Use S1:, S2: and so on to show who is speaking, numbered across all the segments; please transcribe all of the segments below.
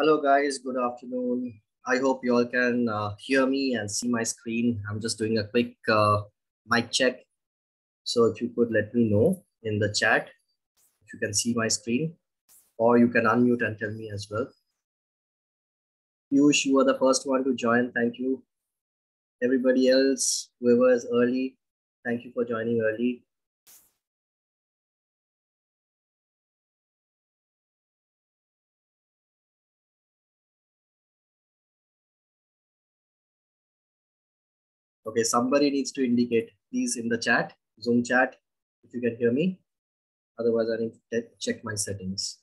S1: Hello, guys. Good afternoon. I hope you all can uh, hear me and see my screen. I'm just doing a quick uh, mic check. So if you could let me know in the chat if you can see my screen, or you can unmute and tell me as well. Piyush, you were the first one to join. Thank you. Everybody else, whoever is early, thank you for joining early. Okay, somebody needs to indicate, these in the chat, Zoom chat, if you can hear me. Otherwise, I need to check my settings.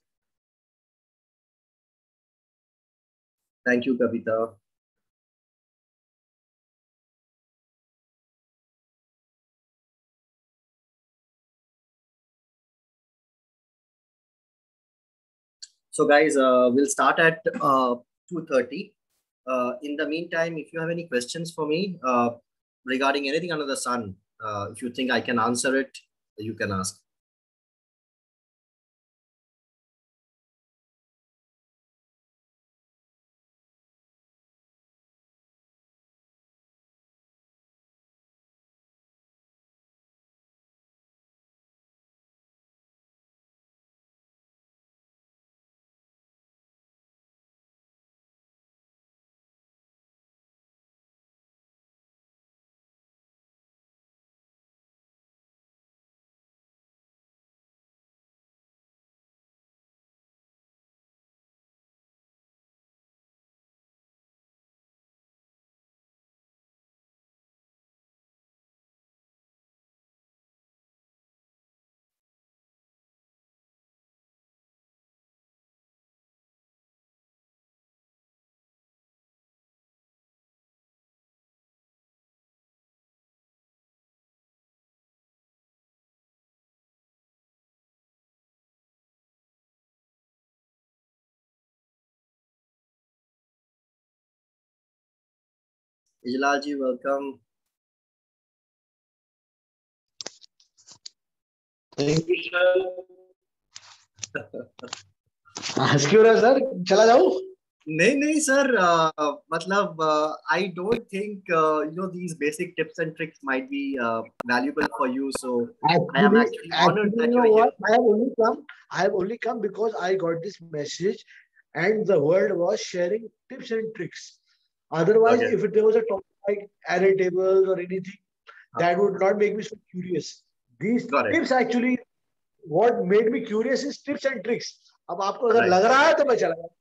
S1: Thank you, Kavita. So guys, uh, we'll start at uh, 2.30. Uh, in the meantime, if you have any questions for me, uh, regarding anything under the sun. Uh, if you think I can answer it, you can ask. Ijlalji, welcome.
S2: Thank you sir क्यों रहा sir चला जाऊं
S1: नहीं नहीं sir uh, मतलब I don't think you know these basic tips and tricks might be valuable for you so
S2: actually,
S1: i am actually honored
S2: actually,
S1: that
S2: you know
S1: you're here
S2: what? I have only come. I have only come because I got this message, and the world was sharing tips and tricks. Otherwise,
S1: Okay.
S2: if there was a topic like array tables or anything, that would not make me so curious. These
S1: Got it.
S2: tips actually, what made me curious is tips and tricks. अब आपको अगर
S1: Right.
S2: लग रहा है तो मैं चला जाऊं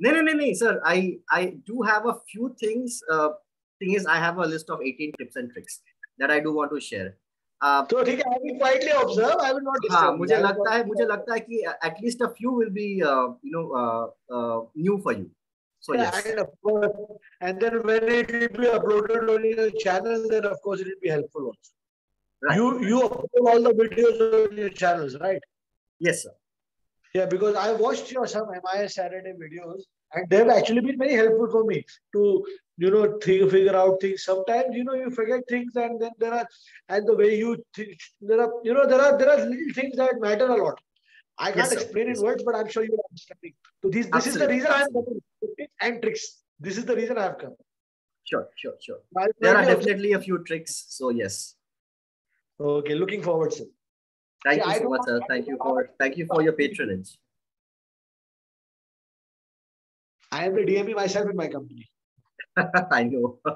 S1: No, no, no, no, sir. I I do have a few things. Uh, thing is, I have a list of 18 tips and tricks that I do want to share. Uh,
S2: तो ठीक है I will quietly observe I will not
S1: हाँ
S2: disturb
S1: मुझे लगता है मुझे लगता है कि at least a few will be uh, you know uh, so
S2: Yeah,
S1: yes,
S2: and of course, and then when it will be uploaded on your channel, then of course it will be helpful also.
S1: right.
S2: You you upload all the videos on your channels, right?
S1: Yes, sir.
S2: Yeah, because I watched your some MIS Saturday videos, and they have actually been very helpful for me to you know think, figure out things. Sometimes you know you forget things, and then there are and the way you think there are you know there are there are little things that matter a lot. I can't
S1: Yes,
S2: explain in words, but I'm sure you are understanding. So this this is the reason I am coming. Tips and tricks. This is the reason I have come.
S1: Sure, sure, sure.
S2: I'll
S1: There are definitely a few tricks. So yes,
S2: Okay, looking forward, sir.
S1: thank
S2: See,
S1: you so much, sir. Thank you for thank you for your patronage.
S2: I am the DME myself in my company.
S1: I know.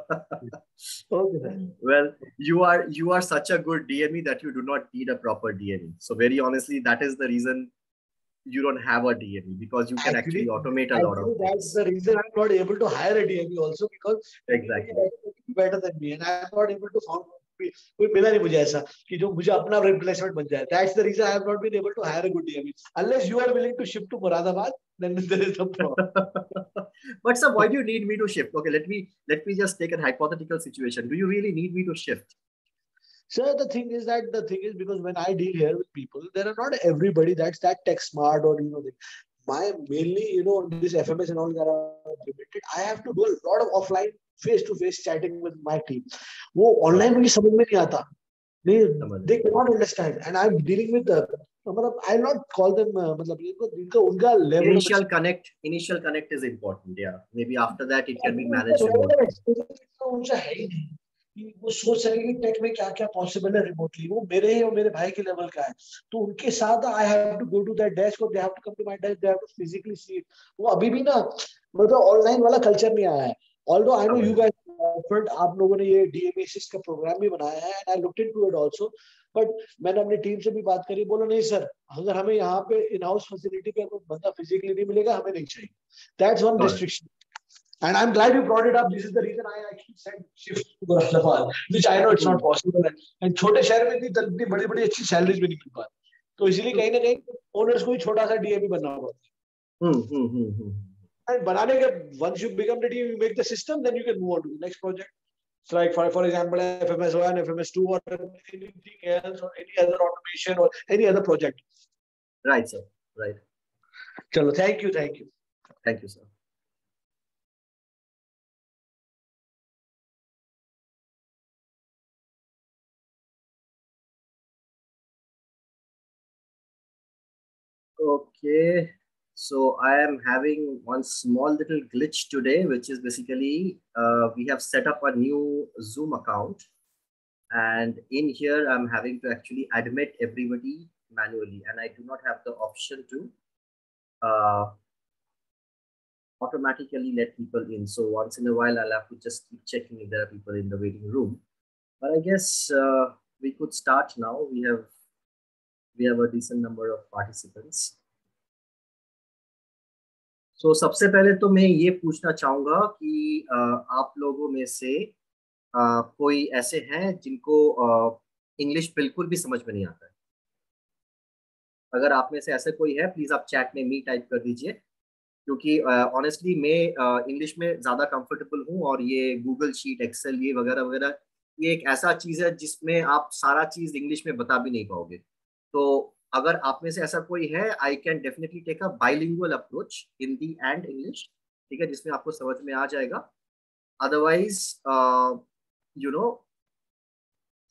S2: Okay,
S1: well, you are you are such a good DME that you do not need a proper DME. So very honestly, that is the reason you don't have a DME because you can actually,
S2: Actually-
S1: automate a lot of
S2: Actually, that's
S1: things.
S2: the reason I'm not able to hire a DME also because
S1: Exactly.
S2: better than me and I'm not able to found कोई मिला नहीं मुझे ऐसा कि जो मुझे अपना replacement बन जाए that's the reason I have not been able to hire a good DME unless you are willing to shift to Moradabad then there is the problem
S1: but sir, why do you need me to shift? Okay, let me let me just take a hypothetical situation. Do you really need me to shift?
S2: So the thing is that the thing is because when I deal here with people, there are not everybody that's that tech smart or you know they, my mainly you know this FMS and all that are limited. I have to do a lot of offline face to face chatting with my team. वो online मुझे समझ में नहीं आता they cannot understand and i'm dealing with the मतलब I not call them uh, मतलब इनको इनका उनका level
S1: initial connect initial connect is important yeah maybe after that it can be managed उनसे
S2: है ही नहीं कि वो सोच सके कि टेक में क्या क्या पॉसिबल है रिमोटली वो मेरे ही और मेरे भाई के लेवल का है। तो उनके साथ I have to go to that desk और they have to come to my desk they have to physically see it वो अभी भी ना मतलब ऑनलाइन वाला कल्चर नहीं आया है। Although I know you guys offered आप लोगों ने ये डीएमएसिस का प्रोग्राम भी बनाया है and I looked into it also but मैंने अपनी टीम से भी बात करी बोला नहीं सर अगर हमें यहाँ पे इन हाउस फैसिलिटी पे कोई बंदा फिजिकली नहीं मिलेगा हमें नहीं चाहिए। That's one restriction And I'm glad you brought it up. This is the reason I actually said shift to Gorakhpur, which I know it's not possible. And छोटे शहर में इतनी इतनी बड़ी बड़ी अच्छी सैलरीज भी नहीं मिल पाती तो इसीलिए कहीं ना कहीं ओनर्स को ही छोटा सा डीएपी बनना पड़ता है and banane ke once you become the team you make the system then you can move on to the next project so like for for example fms1 fms2 or anything else or any other automation or any other project
S1: right sir right
S2: chalo thank you thank you
S1: thank you sir okay so I am having one small little glitch today, which is basically uh, we have set up a new Zoom account. And in here, I'm having to actually admit everybody manually. And I do not have the option to uh, automatically let people in. So once in a while, I'll have to just keep checking if there are people in the waiting room. But I guess uh, we could start now. We have we have a decent number of participants. so, सबसे पहले तो मैं ये पूछना चाहूँगा कि आप लोगों में से कोई ऐसे हैं जिनको इंग्लिश बिल्कुल भी समझ में नहीं आता है? अगर आप में से ऐसे कोई है प्लीज़ आप चैट में मी टाइप कर दीजिए। क्योंकि ऑनेस्टली मैं इंग्लिश में ज़्यादा कंफर्टेबल हूँ और ये गूगल शीट एक्सेल ये वगैरह वगैरह ये एक ऐसा चीज़ है जिसमें आप सारा चीज़ इंग्लिश में बता भी नहीं पाओगे। तो अगर आप में से ऐसा कोई है I can definitely take a bilingual approach Hindi and English ठीक है जिसमें आपको समझ में आ जाएगा otherwise you know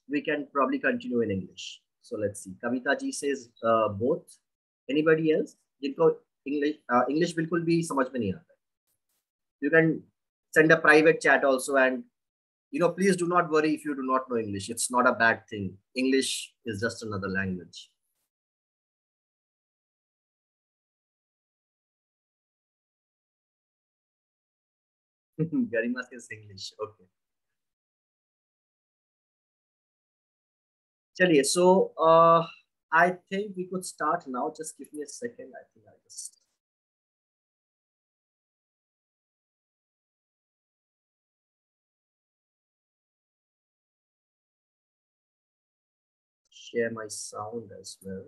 S1: we can probably continue in English so let's see Kavita ji से बोथ एनीबडी एल्स जिनको इंग्लिश इंग्लिश बिल्कुल भी समझ में नहीं आता you can send a private chat also and you know please do not worry if you do not know english it's not a bad thing english is just another language Garima says English. Okay. Chaliye, so uh, I think we could start now. Just give me a second. I think I'll just. Share my sound as well.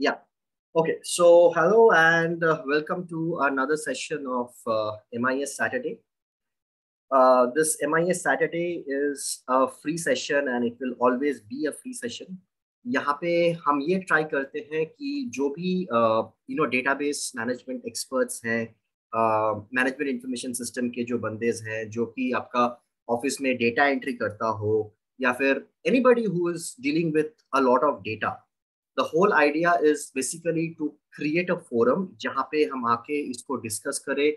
S1: Yeah. Okay. So hello and uh, welcome to another session of uh, MIS Saturday. Uh, this MIS Saturday is a free session and it will always be a free session. यहाँ पे हम ये try करते हैं कि जो भी you know database management experts हैं मैनेजमेंट इंफॉर्मेशन सिस्टम के जो बंदेज हैं जो कि आपका ऑफ़िस में डेटा एंट्री करता हो या फिर anybody who is dealing with a lot of data the whole idea is basically to create a forum जहाँ पे हम आके इसको discuss करें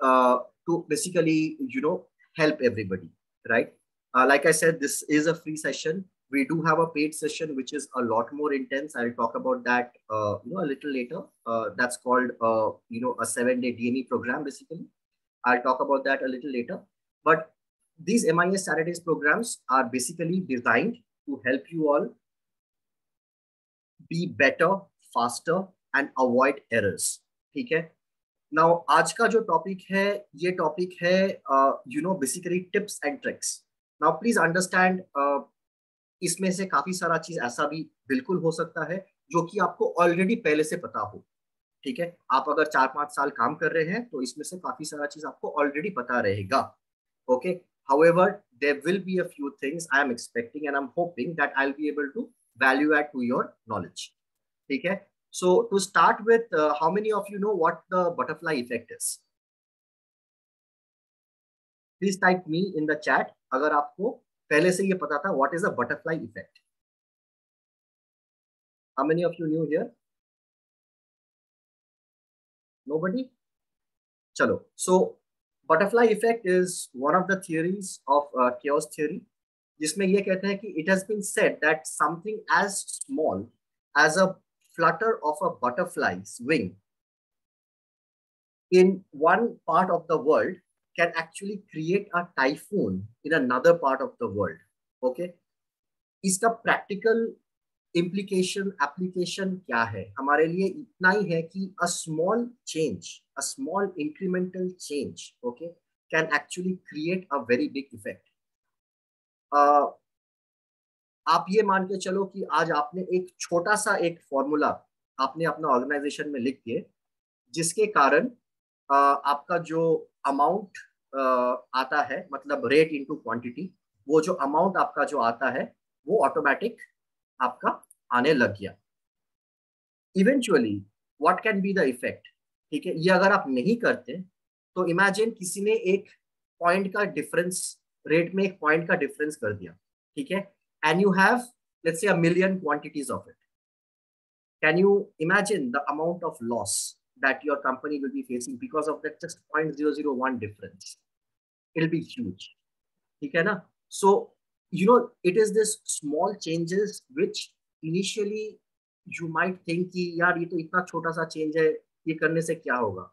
S1: uh, to basically you know help everybody right uh, like I said this is a free session we do have a paid session which is a lot more intense I'll talk about that uh, you know a little later uh, that's called uh, you know a seven day DME program basically I'll talk about that a little later but these MIS Saturdays programs are basically designed to help you all be better, faster and avoid errors. ठीक है? Now आज का जो topic है ये topic है you know basically tips and tricks now please understand इसमें से काफ़ी सारा चीज़ ऐसा भी बिल्कुल हो सकता है जो कि आपको ऑलरेडी पहले से पता हो। ठीक है? आप अगर चार पाँच साल काम कर रहे हैं तो इसमें से काफ़ी सारा चीज़ आपको ऑलरेडी पता रहेगा। Okay however there will be a few things i am expecting and i'm hoping that i'll be able to value add to your knowledge ठीक है So to start with, uh, how many of you know what the butterfly effect is? Please type me in the chat अगर आपको पहले से ये पता था what is a butterfly effect. How many of you knew here? Nobody? Chalo. So butterfly effect is one of the theories of uh, chaos theory. जिसमें ये कहते हैं कि it has been said that something as small as a flutter of a butterfly's wing in one part of the world can actually create a typhoon in another part of the world okay इसका practical implication application क्या है? हमारे लिए इतना ही है कि a small change a small incremental change okay can actually create a very big effect आप ये मान के चलो कि आज आपने एक छोटा सा एक फॉर्मूला आपने अपना ऑर्गेनाइजेशन में लिख दिए, जिसके कारण आपका जो अमाउंट आता है मतलब रेट इनटू क्वांटिटी वो जो अमाउंट आपका जो आता है, वो ऑटोमेटिक आपका आने लग गया। Eventually what can be the effect ठीक है, ये अगर आप नहीं करते तो इमेजिन किसी ने एक पॉइंट का डिफरेंस रेट में एक पॉइंट का डिफरेंस कर दिया, ठीक है? And you have let's say a million quantities of it can you imagine the amount of loss that your company will be facing because of that just point zero zero one difference it be huge ठीक है ना? So you know it is this small changes which initially you might think कि यार ये तो इतना छोटा सा चेंज है, ये करने से क्या होगा?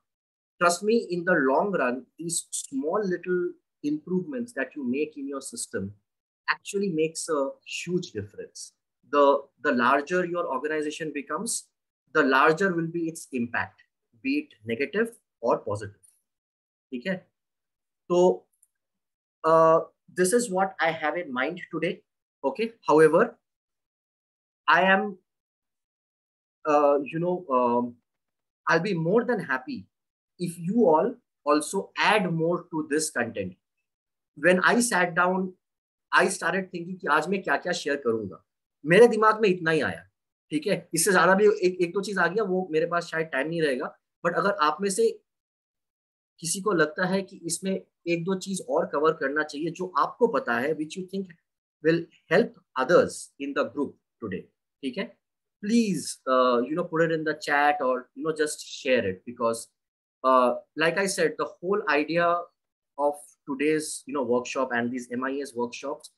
S1: Trust me in the long run this small little improvements that you make in your system actually makes a huge difference. The, the larger your organization becomes, the larger will be its impact, be it negative or positive. Okay? So, uh, this is what I have in mind today. Okay. However, I am, uh, you know, um, I'll be more than happy if you all also add more to this content. When I sat down I started thinking कि आज मैं क्या क्या share करूँगा। मेरे दिमाग में इतना ही आया ठीक है? इससे ज़्यादा भी एक एक दो चीज़ आ गया वो मेरे पास शायद टाइम नहीं रहेगा। बट अगर आप में से किसी को लगता है कि इसमें एक दो चीज़ और कवर करना चाहिए जो आपको पता है which you think will help others in the group today ठीक है? Please you know put it in the chat और you know just share it because like I said, the whole idea of today's you know workshop and these MIS workshops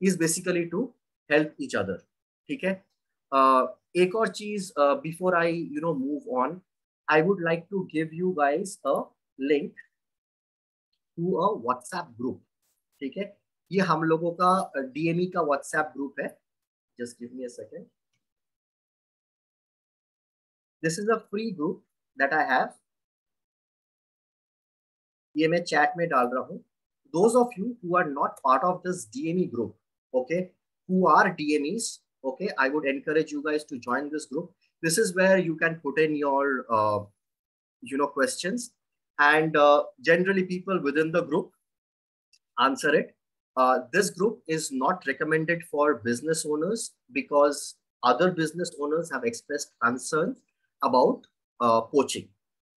S1: is basically to help each other. Okay. Uh, एक और चीज़ before I you know move on, I would like to give you guys a link to a WhatsApp group. ठीक है ये हम लोगों का DME का WhatsApp group है just give me a second. This is a free group that I have. ये मैं चैट में डाल रहा हूँ those of you who are not part of this DME group, okay, who are DMEs, okay, I would encourage you guys to join this group. This is where you can put in your, uh, you know, questions and uh, generally people within the group answer it. Uh, this group is not recommended for business owners because other business owners have expressed concerns about uh, poaching.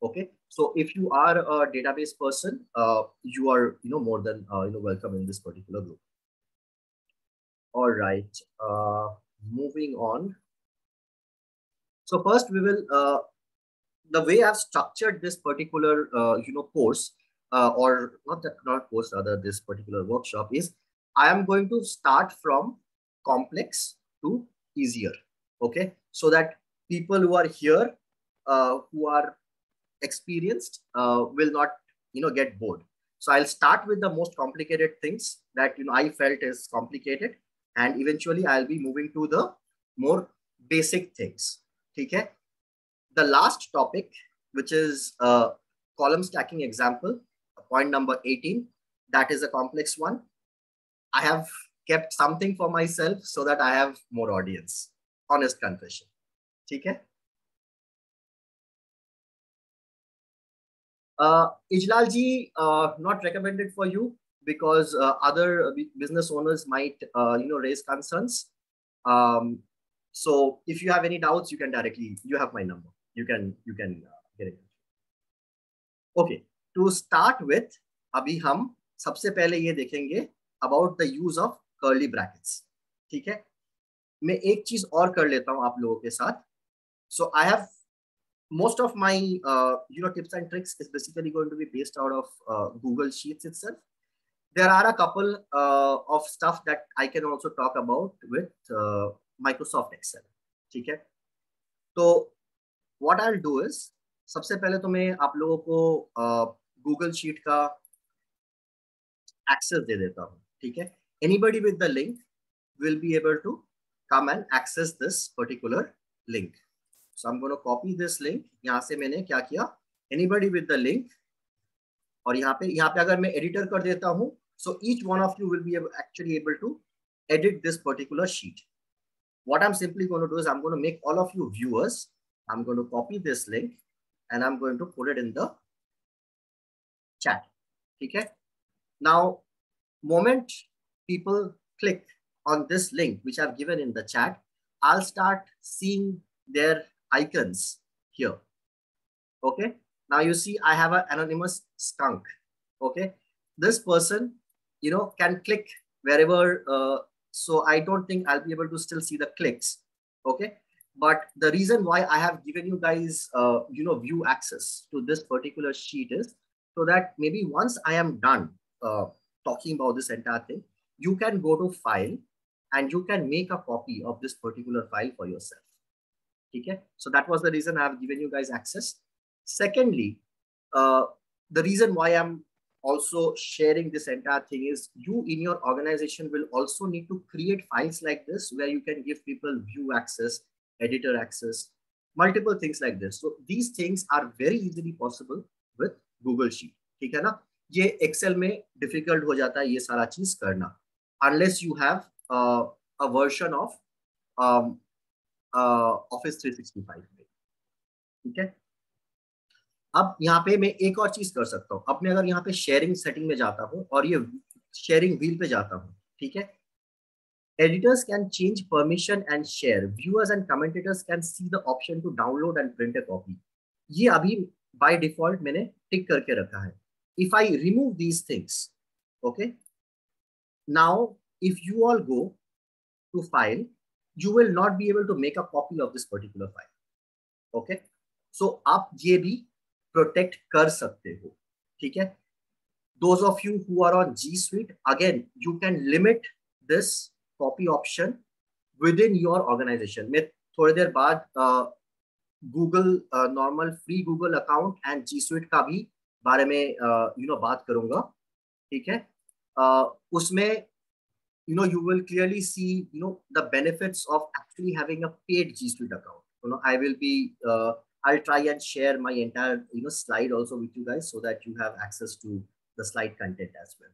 S1: Okay, so if you are a database person, uh, you are you know more than uh, you know welcome in this particular group. All right, uh, moving on. So first we will uh, the way I've structured this particular uh, you know course uh, or not that not course rather this particular workshop is I am going to start from complex to easier. Okay, so that people who are here uh, who are experienced uh, will not you know get bored. So i'll start with the most complicated things that you know i felt is complicated. And eventually i'll be moving to the more basic things. Okay? The last topic which is column stacking example point number 18 that is a complex one. I have kept something for myself so that i have more audience. Honest confession. Okay Uh, Ijlal ji, uh, not recommended for you because uh, other business owners might, uh, you know, raise concerns. Um, So if you have any doubts, you can directly, you have my number. You can, you can uh, get it. Okay, to start with, अभी हम सबसे पहले ये देखेंगे about the use of curly brackets. ठीक है मैं एक चीज़ और कर लेता हूँ आप लोगों के साथ so i have most of my uh, you know tips and tricks is basically going to be based out of uh, google sheets itself there are a couple uh, of stuff that i can also talk about with uh, microsoft excel ठीक है तो what i'll do is सबसे पहले तो मैं आप लोगों को गूगल uh, शीट का एक्सेस दे देता हूँ ठीक है anybody with the link will be able to come and access this particular link. So I'm going to copy this link. यहाँ से मैंने क्या किया anybody with the link और यहाँ पे यहाँ पे अगर मैं editor कर देता हूँ each one of you will be able, actually able to edit this particular sheet. What I'm simply going to do is I'm going to make all of you viewers. I'm going to copy this link and I'm going to put it in the chat. Okay. Now, moment people click on this link, which I've given in the chat, I'll start seeing their icons here. Okay. Now you see I have an anonymous skunk. Okay. This person, you know, can click wherever. Uh, so I don't think I'll be able to still see the clicks. Okay. But the reason why I have given you guys, uh, you know, view access to this particular sheet is so that maybe once I am done uh, talking about this entire thing, you can go to file and you can make a copy of this particular file for yourself Okay, so that was the reason I have given you guys access. Secondly, uh, the reason why I'm also sharing this entire thing is you in your organization will also need to create files like this where you can give people view access, editor access, multiple things like this. So these things are very easily possible with Google Sheet. ठीक है ना ये Excel में difficult हो जाता है ये सारा चीज करना unless you have uh, a version Office three sixty five में। ठीक है? अब यहाँ पे मैं एक और चीज़ कर सकता हूँ। अब मैं अगर यहाँ पे शेयरिंग सेटिंग में जाता हूँ और ये शेयरिंग व्हील पे जाता हूँ, ठीक है? Editors can change permission and share viewers and commentators can see the option to download and print a copy ये अभी बाय डिफ़ॉल्ट मैंने टिक करके रखा है। If I remove these things okay now if you all go to file you will not be able to make a copy of this particular file okay so आप ये भी protect कर सकते हो ठीक है those of you who are on G Suite again you can limit this copy option within your organization मैं थोड़ी देर बाद Google normal free Google account and G Suite का भी बारे में यू uh, you know, बात करूँगा ठीक है uh, उसमें you know you will clearly see you know the benefits of actually having a paid G Suite account. You know I will be uh, I'll try and share my entire you know slide also with you guys so that you have access to the slide content as well.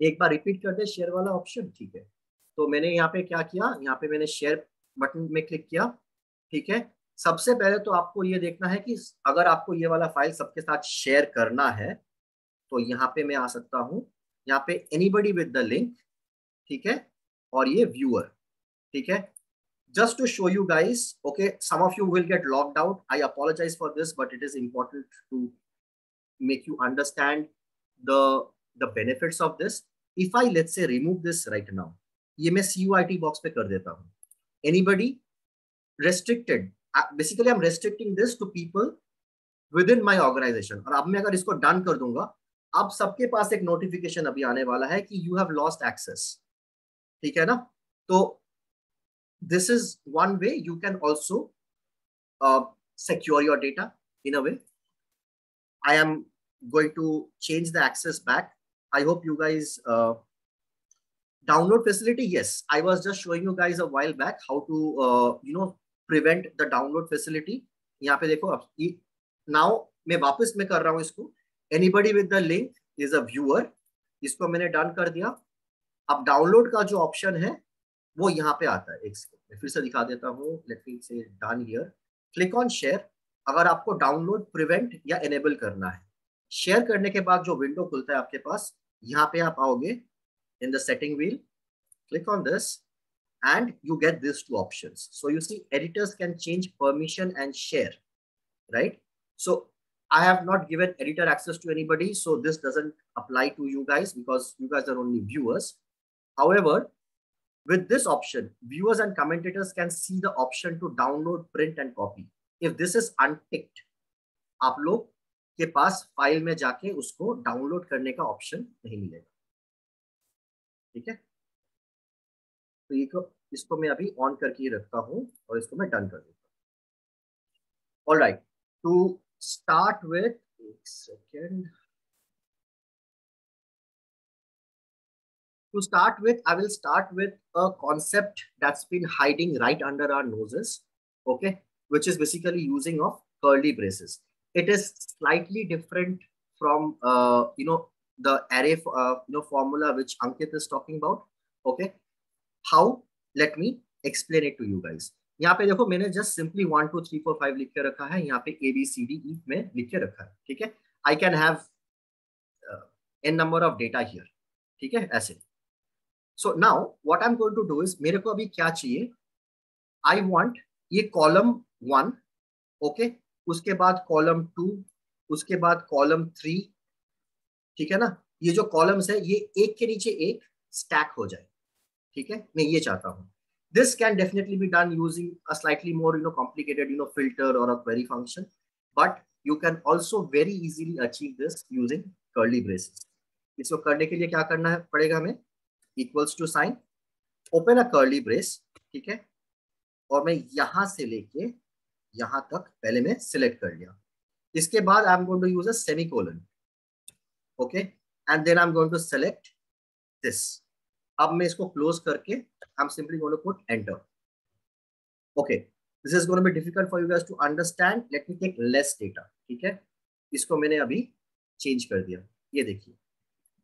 S1: एक बार repeat कर दे share वाला option ठीक है तो मैंने यहाँ पे क्या किया यहाँ पे मैंने शेयर बटन में क्लिक किया ठीक है सबसे पहले तो आपको ये देखना है कि अगर आपको ये वाला फ़ाइल सबके साथ शेयर करना है तो यहाँ पे मैं आ सकता हूँ यहाँ पे एनीबडी विद द लिंक ठीक है? और ये व्यूअर ठीक है? Just to show you guys okay some of you will get locked out I apologise for this but it is important to make you understand the the of this if I let say remove this right now ये मैं C U I T box पे कर देता हूँ। Anybody restricted basically I am restricting this to people within my organisation और अब मैं अगर इसको डन कर दूँगा अब सबके पास एक नोटिफिकेशन अभी आने वाला है कि यू हैव लॉस्ट एक्सेस ठीक है ना? तो this is one way you can also secure your data in a way I am going to change the access back I hope you guys download facility yes I was just showing you guys a while back how to you know prevent the download facility यहाँ पे देखो, अब now मैं वापस मैं कर रहा हूँ इसको। Anybody with the link is a viewer इसको मैंने डन कर दिया। अब डाउनलोड का जो ऑप्शन है वो यहाँ पे आता है एक मैं फिर से दिखा देता हूँ। Let me say done here click on share अगर आपको डाउनलोड प्रिवेंट या एनेबल करना है। शेयर करने के बाद जो विंडो खुलता है आपके पास यहाँ पे आप आओगे in the setting wheel click on this and you get these two options. So you see editors can change permission and share, right? So I have not given editor access to anybody. So this doesn't apply to you guys because you guys are only viewers. However, with this option, viewers and commentators can see the option to download, print and copy. If this is unticked, आप लोग के पास file में जाके उसको download करने का option नहीं मिलेगा ठीक है तो ये को इसको मैं अभी ऑन करके रखता हूँ और इसको मैं डन कर देता हूँ all right to start with second. To start with, I will start with a concept that's been hiding right under our noses, okay, which is basically using of curly braces. It is slightly different from, uh, you know, the array uh, you know, formula which Ankit is talking about, okay. How? Let me explain it to you guys. यहाँ पे देखो मैंने just simply one two three four five लिख के रखा है, यहाँ पे A B C D E में लिख के रखा है, ठीक है? I can have an number of data here ठीक है? ऐसे। So now what I am going to do is मेरे को अभी क्या चाहिए? आई वांट ये कॉलम वन ओके उसके बाद कॉलम टू उसके बाद कॉलम थ्री ठीक है ना? ये जो कॉलम्स है, ये एक के नीचे एक स्टैक हो जाए, ठीक है? मैं ये चाहता हूँ। This can definitely be done using a slightly more you know complicated you know filter or a query function but you can also very easily achieve this using curly braces इसको करने के लिए क्या करना है पड़ेगा हमें equals to sign open a curly brace ठीक है और मैं यहाँ से लेके यहाँ तक पहले मैं सिलेक्ट कर लिया इसके बाद I am going to use a semicolon okay and then I am going to select this अब मैं इसको क्लोज करके I'm simply going to put enter. Okay, this is going to be difficult for you guys to understand. Let me take less data. ठीक है इसको मैंने अभी change कर दिया ये देखिए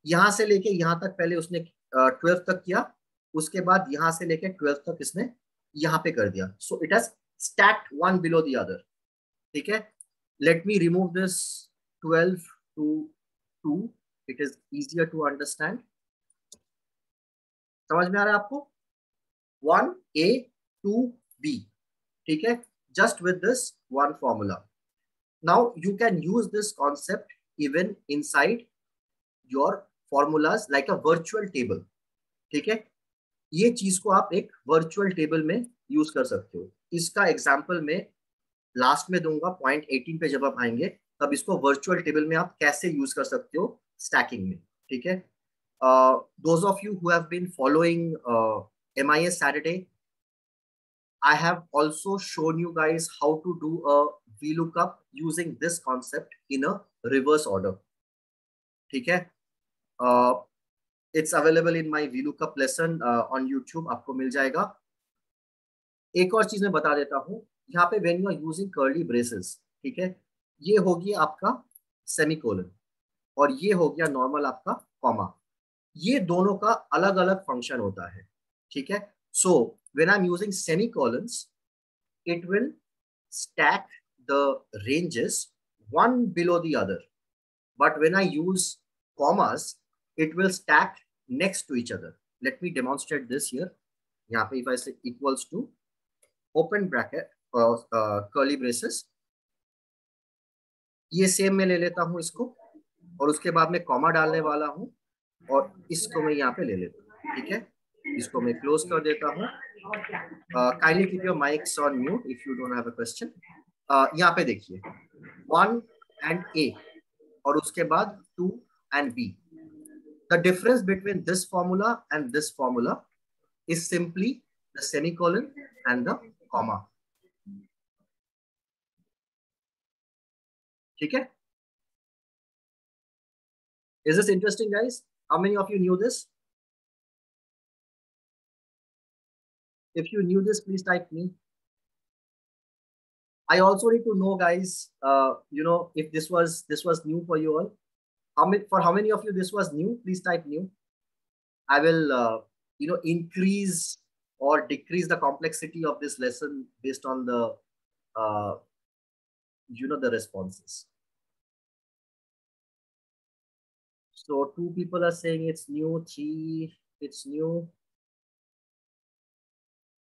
S1: यहाँ से लेके यहाँ तक पहले उसने ट्वेल्थ तक किया उसके बाद यहाँ से लेके ट्वेल्थ तक इसने यहाँ पे कर दिया so it has stacked one below the other. ठीक है Let me remove this 12 to 2. It is easier to understand. समझ में आ रहा है आपको वन ए टू बी ठीक है? Just with this one formula now you can use this concept even inside your formulas like a virtual table ठीक है? ये चीज़ को आप एक वर्चुअल टेबल में यूज़ कर सकते हो। इसका एग्ज़ाम्पल में लास्ट में दूँगा पॉइंट एटीन पे जब आप आएँगे, तब इसको वर्चुअल टेबल में आप कैसे यूज़ कर सकते हो? स्टैकिंग में। ठीक है? Those of you have been following MIS Saturday, I have also shown you guys how to do a VLOOKUP using this concept in a reverse order. ठीक है? It's available in my VLOOKUP lesson on uh, YouTube आपको मिल जाएगा। एक और चीज़ मैं बता देता हूँ। यहाँ पे when you are using curly braces ठीक है? ये हो गया आपका सेमिकोलन और ये हो गया नॉर्मल आपका कॉमा ये दोनों का अलग अलग फ़ंक्शन होता है। ठीक है? So when I am using semicolons it will stack the ranges one below the other but when I use commas it will stack next to each other let me demonstrate this यहाँ पे if I say equals to open bracket curly braces ये same में ले लेता हूँ इसको और उसके बाद में कॉमा डालने वाला हूँ और इसको मैं यहाँ पे ले लेता हूँ। ठीक है? इसको मैं क्लोज कर देता हूँ। Kindly keep your mics on mute if you don't have a question यहाँ पे देखिए वन एंड ए और उसके बाद two and B the difference between this formula and this formula is simply the semicolon and the comma ठीक है? Is this interesting, guys? How many of you knew this? If you knew this, please type me. I also need to know, guys, uh, you know, if this was this was new for you all. How many for how many of you this was new? Please type new. I will, uh, you know, increase or decrease the complexity of this lesson based on the, uh, you know, the responses. So two people are saying it's new, three, it's new.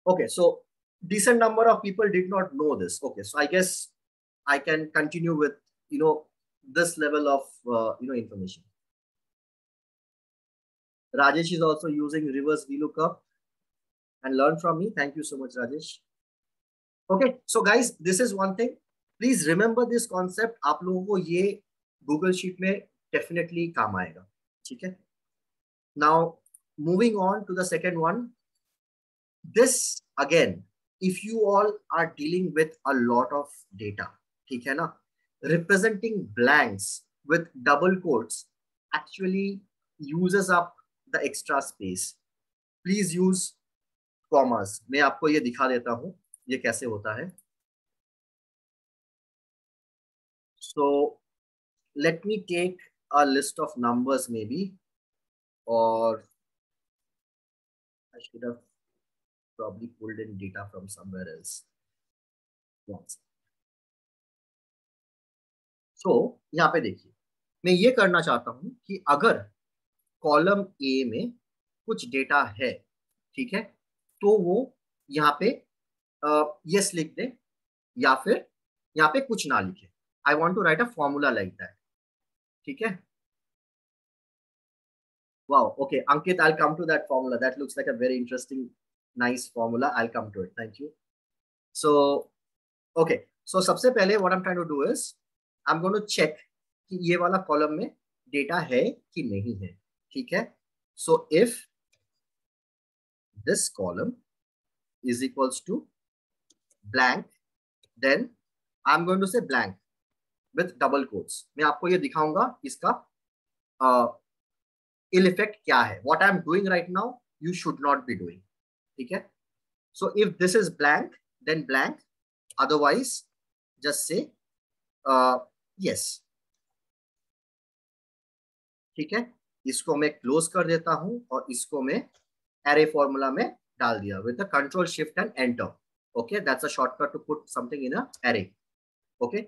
S1: Okay, so decent number of people did not know this. Okay, so I guess I can continue with, you know, this level of, uh, you know, information. Rajesh is also using reverse VLOOKUP and learn from me. Thank you so much, Rajesh. Okay, so guys, this is one thing. Please remember this concept. आप लोगों को ये Google Sheet में definitely काम आएगा. ठीक है? Now, moving on to the second one. This again, if you all are dealing with a lot of data, ठीक है ना? Representing blanks with double quotes actually uses up the extra space. Please use commas. मैं आपको ये दिखा देता हूँ ये कैसे होता है. So let me take a list of numbers maybe, or I should have probably pulled in data from somewhere else. So, यहाँ पे देखिए मैं ये करना चाहता हूँ कि अगर कॉलम ए में कुछ डेटा है ठीक है तो वो यहाँ पे यस लिख दे या फिर यहाँ पे कुछ ना लिखे। I want to write a formula like that ठीक है? वाह okay Ankit I come to that formula that looks like a very interesting nice formula. I'll come to it. Thank you. So, okay. So सबसे पहले what I'm trying to do is I'm going to check कि ये वाला column में data है कि नहीं है ठीक है so if this column is equals to blank then I am going to say blank with double quotes मैं आपको ये दिखाऊँगा इसका इल uh, इफ़ेक्ट क्या है what I am doing right now you should not be doing ठीक है? So if this is blank then blank otherwise just say yes ठीक है? इसको मैं क्लोज कर देता हूँ और इसको मैं एरे फॉर्मूला में डाल दिया। With control shift and enter okay that's a shortcut to put something in a array okay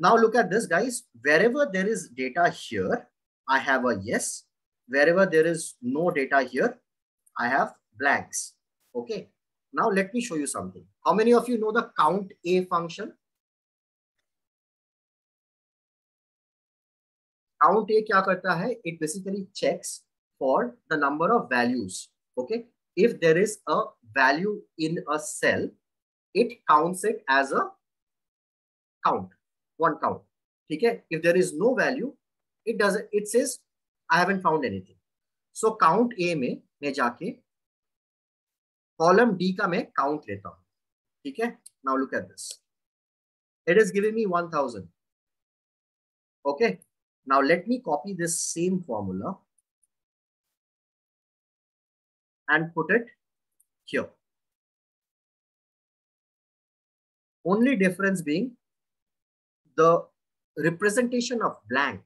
S1: now look at this guys wherever there is data here I have a yes wherever there is no data here I have blanks okay now let me show you something how many of you know the count a function count a kya karta hai it basically checks for the number of values okay if there is a value in a cell, it counts it as a count, one count. Okay? If there is no value, it does it says I haven't found anything. So count A में मैं जाके column D का मैं count लेता हूँ. ठीक है? Now look at this. It is giving me 1000. Okay. Now let me copy this same formula and put it here. Only difference being the representation of blank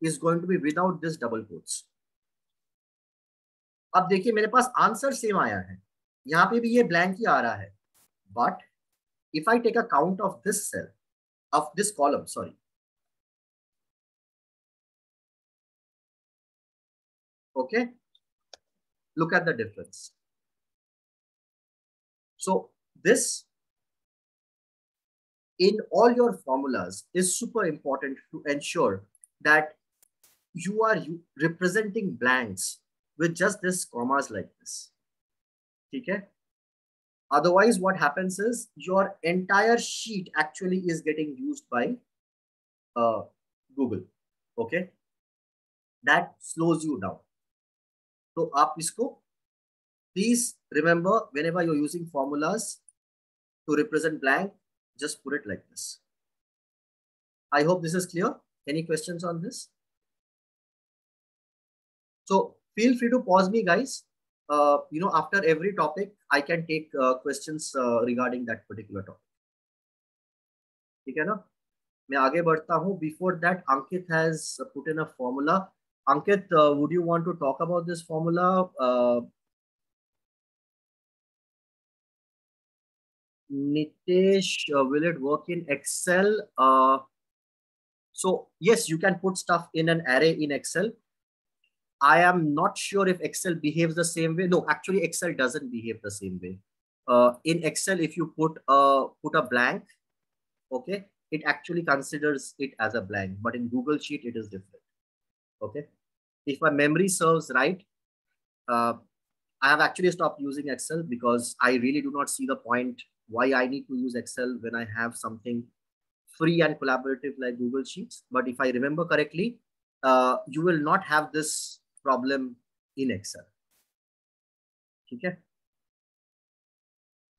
S1: is going to be without this double quotes. अब देखिए मेरे पास answer same आया है यहाँ पे भी ये blank ही आ रहा है. But if I take account of this cell of this column sorry okay look at the difference so this in all your formulas is super important to ensure that you are you representing blanks with just this commas like this Okay? Otherwise, what happens is your entire sheet actually is getting used by uh, Google. Okay? That slows you down. तो आप इसको please remember when ever you're using formulas to represent blank just put it like this. I hope this is clear. Any questions on this? So feel free to pause me, guys. Uh, you know, after every topic, I can take uh, questions uh, regarding that particular topic. ठीक है ना मैं आगे बढ़ता हूँ before that Ankit has put in a formula Ankit, uh, would you want to talk about this formula? Uh, Nitesh, uh, will it work in Excel? Uh, so yes, you can put stuff in an array in Excel. I am not sure if Excel behaves the same way. No, actually Excel doesn't behave the same way. uh, in Excel, if you put a, put a blank, okay, it actually considers it as a blank, but in Google Sheet, it is different, okay? If my memory serves right, uh, I have actually stopped using Excel because I really do not see the point why I need to use Excel when I have something free and collaborative like Google Sheets. But if I remember correctly, uh, you will not have this problem in Excel. Okay.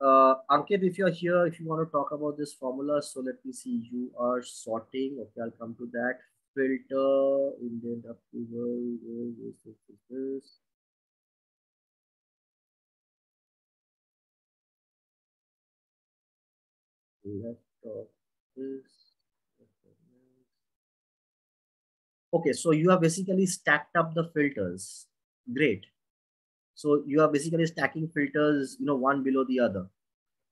S1: Uh, Ankit, if you're here, if you want to talk about this formula, so let me see. You are sorting. Okay, I'll come to that. Filter, indent approval, this, this, this, this. Left of this. Okay, so you have basically stacked up the filters. Great. So you are basically stacking filters, you know, one below the other.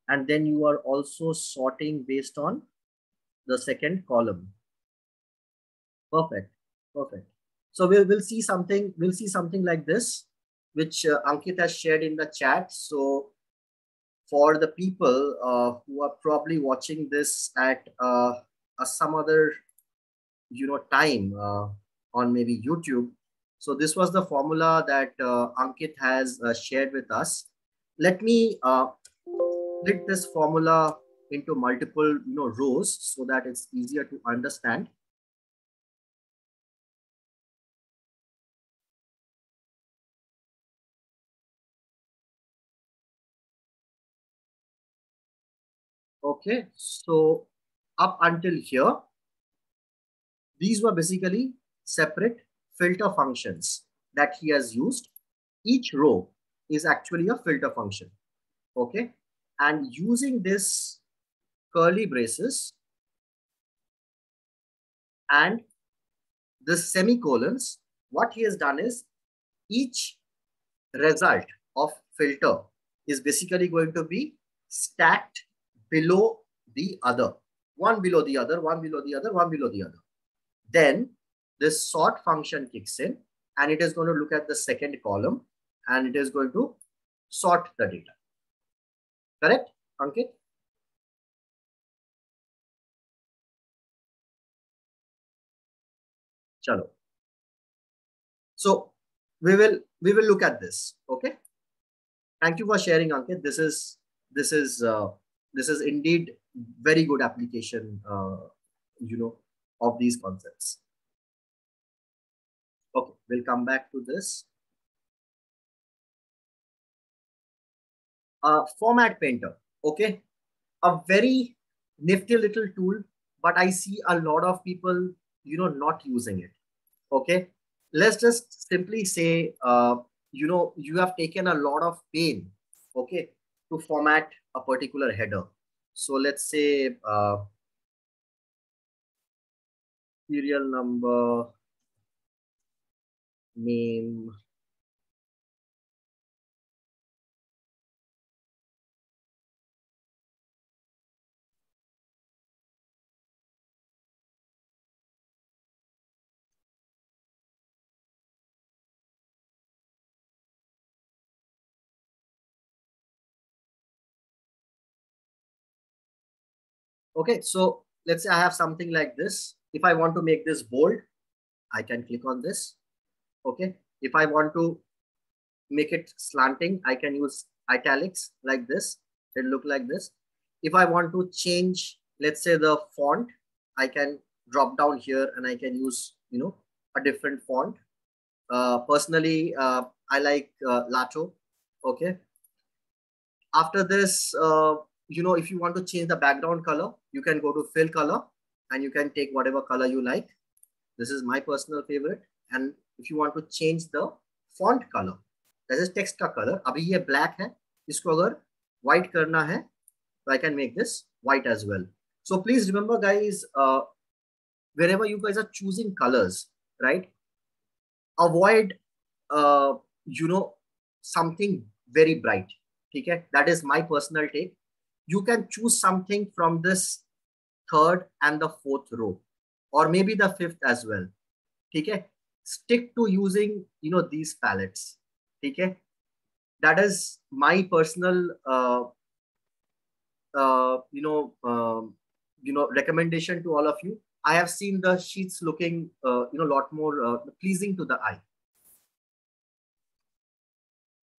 S1: And then you are also sorting based on the second column. Perfect, perfect. So we'll, we'll see something, we'll see something like this, which uh, Ankit has shared in the chat. So for the people uh, who are probably watching this at uh, some other, you know, time uh, on maybe YouTube, so this was the formula that uh, Ankit has uh, shared with us. Let me split this formula into multiple you know, rows so that it's easier to understand. Okay, so up until here, these were basically separate filter functions that he has used. Each row is actually a filter function. Okay. And using this curly braces and the semicolons, what he has done is each result of filter is basically going to be stacked below the other. One below the other, one below the other, one below the other. Then this sort function kicks in and it is going to look at the second column and it is going to sort the data. Correct, Ankit? Chalo. So we will we will look at this. Okay. Thank you for sharing, Ankit. This is this is uh, this is indeed very good application. Uh, you know of these concepts. Okay, we'll come back to this. Uh, format painter, okay. A very nifty little tool, but I see a lot of people, you know, not using it. Okay. Let's just simply say, uh, you know, you have taken a lot of pain, okay, to format a particular header. So let's say uh, serial number name Okay, so let's say I have something like this. If I want to make this bold, I can click on this Okay. If I want to make it slanting, I can use italics like this. It look like this. If I want to change, let's say the font, I can drop down here and I can use, you know, a different font. Uh, personally, uh, I like uh, Lato. Okay. After this, uh, you know, if you want to change the background color, you can go to fill color and you can take whatever color you like. This is my personal favorite. And if you want to change the font color that is text का color अभी ये black है इसको अगर white करना है तो I can make this white as well so please remember guys uh, wherever you guys are choosing colors right avoid uh, you know something very bright okay that is my personal take you can choose something from this third and the fourth row or maybe the fifth as well. Okay? Stick to using you know these palettes. Okay? That is my personal uh, uh, you know um, you know recommendation to all of you. I have seen the sheets looking uh, you know a lot more uh, pleasing to the eye.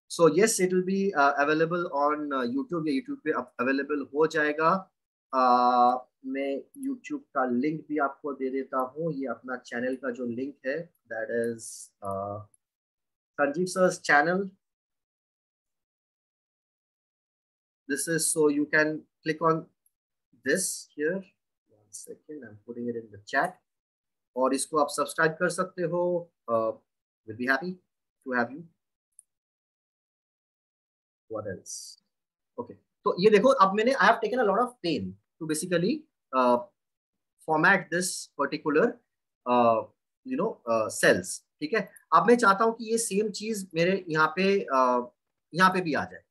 S1: So yes it will be uh, available on uh, youtube. Youtube pe available ho jayega. Uh, मैं YouTube का link भी आपको दे देता हूँ। ये अपना channel का जो लिंक है that is Sanjeev sir channel this is so you can click on this here one second I am putting it in the chat और इसको आप सब्सक्राइब कर सकते हो। Will be happy to have you what else okay तो ये देखो, अब मैंने I have taken a lot of pain to basically this particular uh, you know uh, ठीक है? अब मैं चाहता हूँ कि ये सेम चीज़ मेरे यहाँ पे uh, यहाँ पे भी आ जाए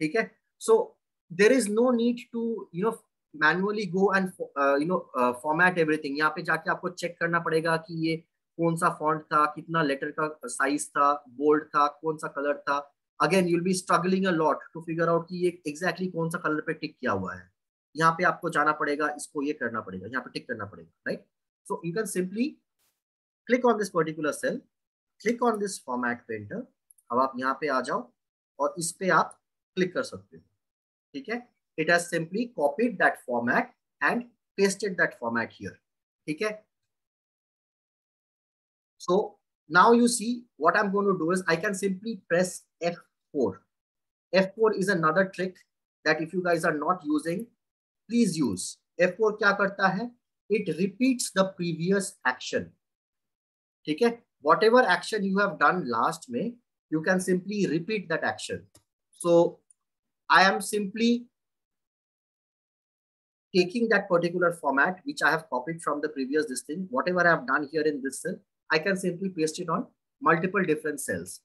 S1: ठीक है? So there is no need to you know manually go and you know format everything यहाँ पे जाके आपको चेक करना पड़ेगा कि ये कौन सा फॉन्ट था कितना लेटर का साइज़ था बोल्ड था कौन सा कलर था। Again you'll be struggling a lot to figure out कि ये एग्जैक्टली exactly कौन सा कलर पे टिक किया हुआ है। यहाँ पे आपको जाना पड़ेगा, इसको ये करना पड़ेगा, यहाँ पे टिक करना पड़ेगा right so you can simply click on this particular cell click on this format painter अब आप यहाँ पे आ जाओ और इस पे आप क्लिक कर सकते हो, ठीक है? It has simply copied that format and pasted that format here ठीक है? So, now you see what i'm going to do is i can simply press f4 f4 is another trick that if you guys are not using please use f4 क्या करता है it repeats the previous action ठीक है whatever action you have done last में you can simply repeat that action so I am simply taking that particular format, which I have copied from the previous this thing, whatever I have done here in this cell, I can simply paste it on multiple different cells.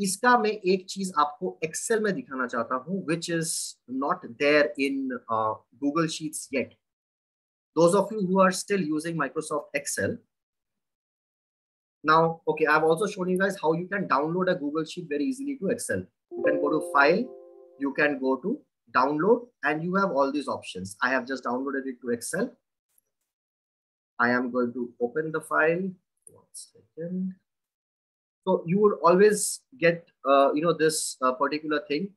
S1: इसका मैं एक चीज़ आपको Excel में दिखाना चाहता हूँ is not there in uh, Google Sheets yet. Those of you who are still using Microsoft Excel, now, okay, I've also shown you guys how you can download a Google Sheet very easily to Excel. You can go to File, you can go to download and you have all these options. I have just downloaded it to Excel. I am going to open the file. One second. So you will always get, uh, you know, this uh, particular thing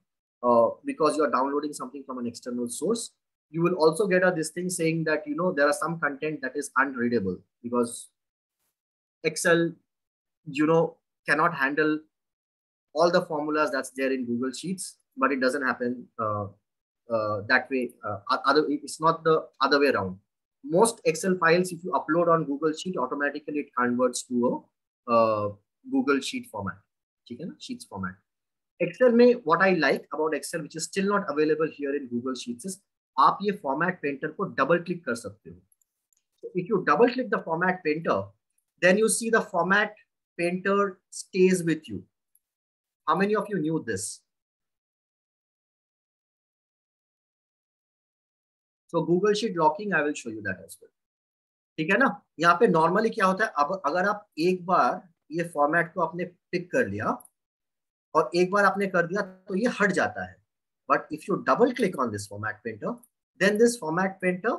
S1: uh, because you are downloading something from an external source. You will also get a, this thing saying that, you know, there are some content that is unreadable because Excel, you know, cannot handle all the formulas that's there in Google Sheets but it doesn't happen uh, uh, that way. Uh, other, it's not the other way around. Most Excel files, if you upload on Google Sheet, automatically it converts to a Google sheet format ठीक है ना? Sheet format Excel में what I like about excel which is still not available here in Google sheet is आप ये format painter को double click कर सकते हो। If you double click the format painter then you see the format painter stays with you how many of you knew this so Google sheet locking I will show you that as well ठीक है ना? यहाँ पे normally क्या होता है? अब अगर आप एक बार ये फॉर्मेट को आपने पिक कर लिया और एक बार आपने कर दिया तो ये हट जाता है। But if you double click on this format printer then this format printer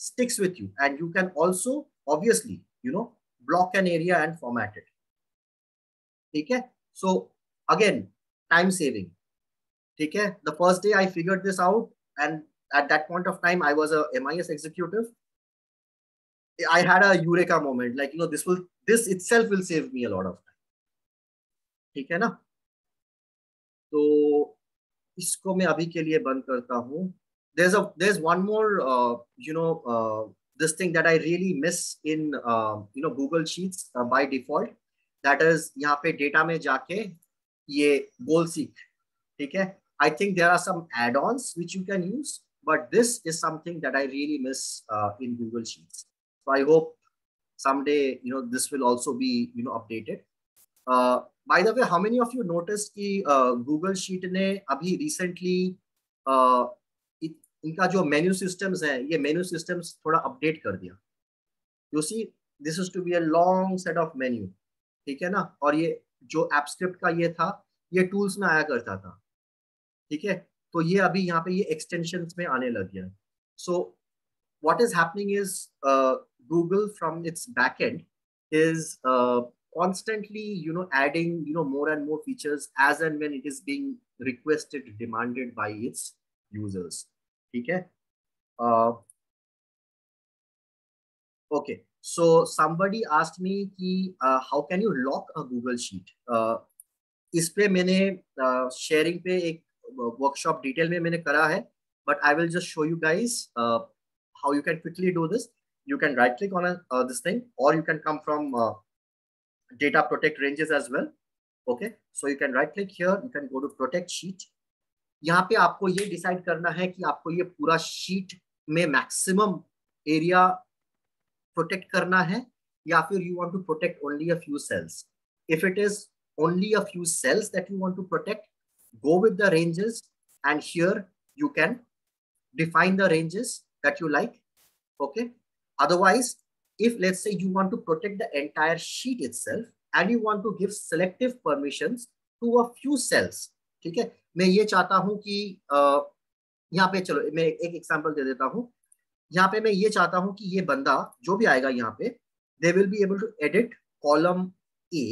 S1: sticks with you and you can also obviously you know block an area and formatted ठीक है? सो अगेन टाइम सेविंग ठीक है? The first day I figure this out and at that point of time I was a I S executive I had a eureka moment, like you know, this will this itself will save me a lot of time. ठीक है ना तो इसको मैं अभी के लिए बंद करता हूँ there's a there's one more uh, you know uh, this thing that I really miss in uh, you know Google Sheets uh, by default that is यहाँ पे डेटा में जाके ये गोल सीख ठीक है I think there are some add-ons which you can use but this is something that I really miss uh, in Google Sheets. So I hope someday, you know, this will also be, you know, updated. Uh, by the way, how many of you noticed कि uh, Google Sheet ने अभी recently uh, इनका जो menu systems है ये menu systems थोड़ा update कर दिया. You see, this is to be a long set of menu, ठीक है ना? और ये जो AppScript का ये था, ये tools में आया करता था, ठीक है? तो ये अभी यहाँ पे ये एक्सटेंशन में आने लग गया सो what is happening is uh, google from its backend is uh, constantly you know adding you know more and more features as and when it is being requested demanded by its users okay uh, okay so somebody asked me ki, uh, how can you lock a google sheet uh, इस पे मैंने sharing uh, पे एक workshop detail में मैंने करा है but I will just show you guys uh, how you can quickly do this. You can right click on a, uh, this thing or you can come from uh, data protect ranges as well. Okay, so you can right click here, you can go to protect sheet. यहाँ पे आपको ये decide करना है कि आपको ये पूरा शीट में मैक्सिमम एरिया प्रोटेक्ट करना है या फिर you want to protect only a few cells if it is only a few cells that you want to protect go with the ranges and here you can define the ranges that you like. Okay. Otherwise, if let's say you want to protect the entire sheet itself and you want to give selective permissions to a few cells, ठीक है मैं ये चाहता हूँ कि यहाँ पे चलो मैं एक एग्जांपल दे देता हूँ यहाँ पे मैं ये चाहता हूँ कि ये बंदा जो भी आएगा यहाँ पे they will be able to edit column A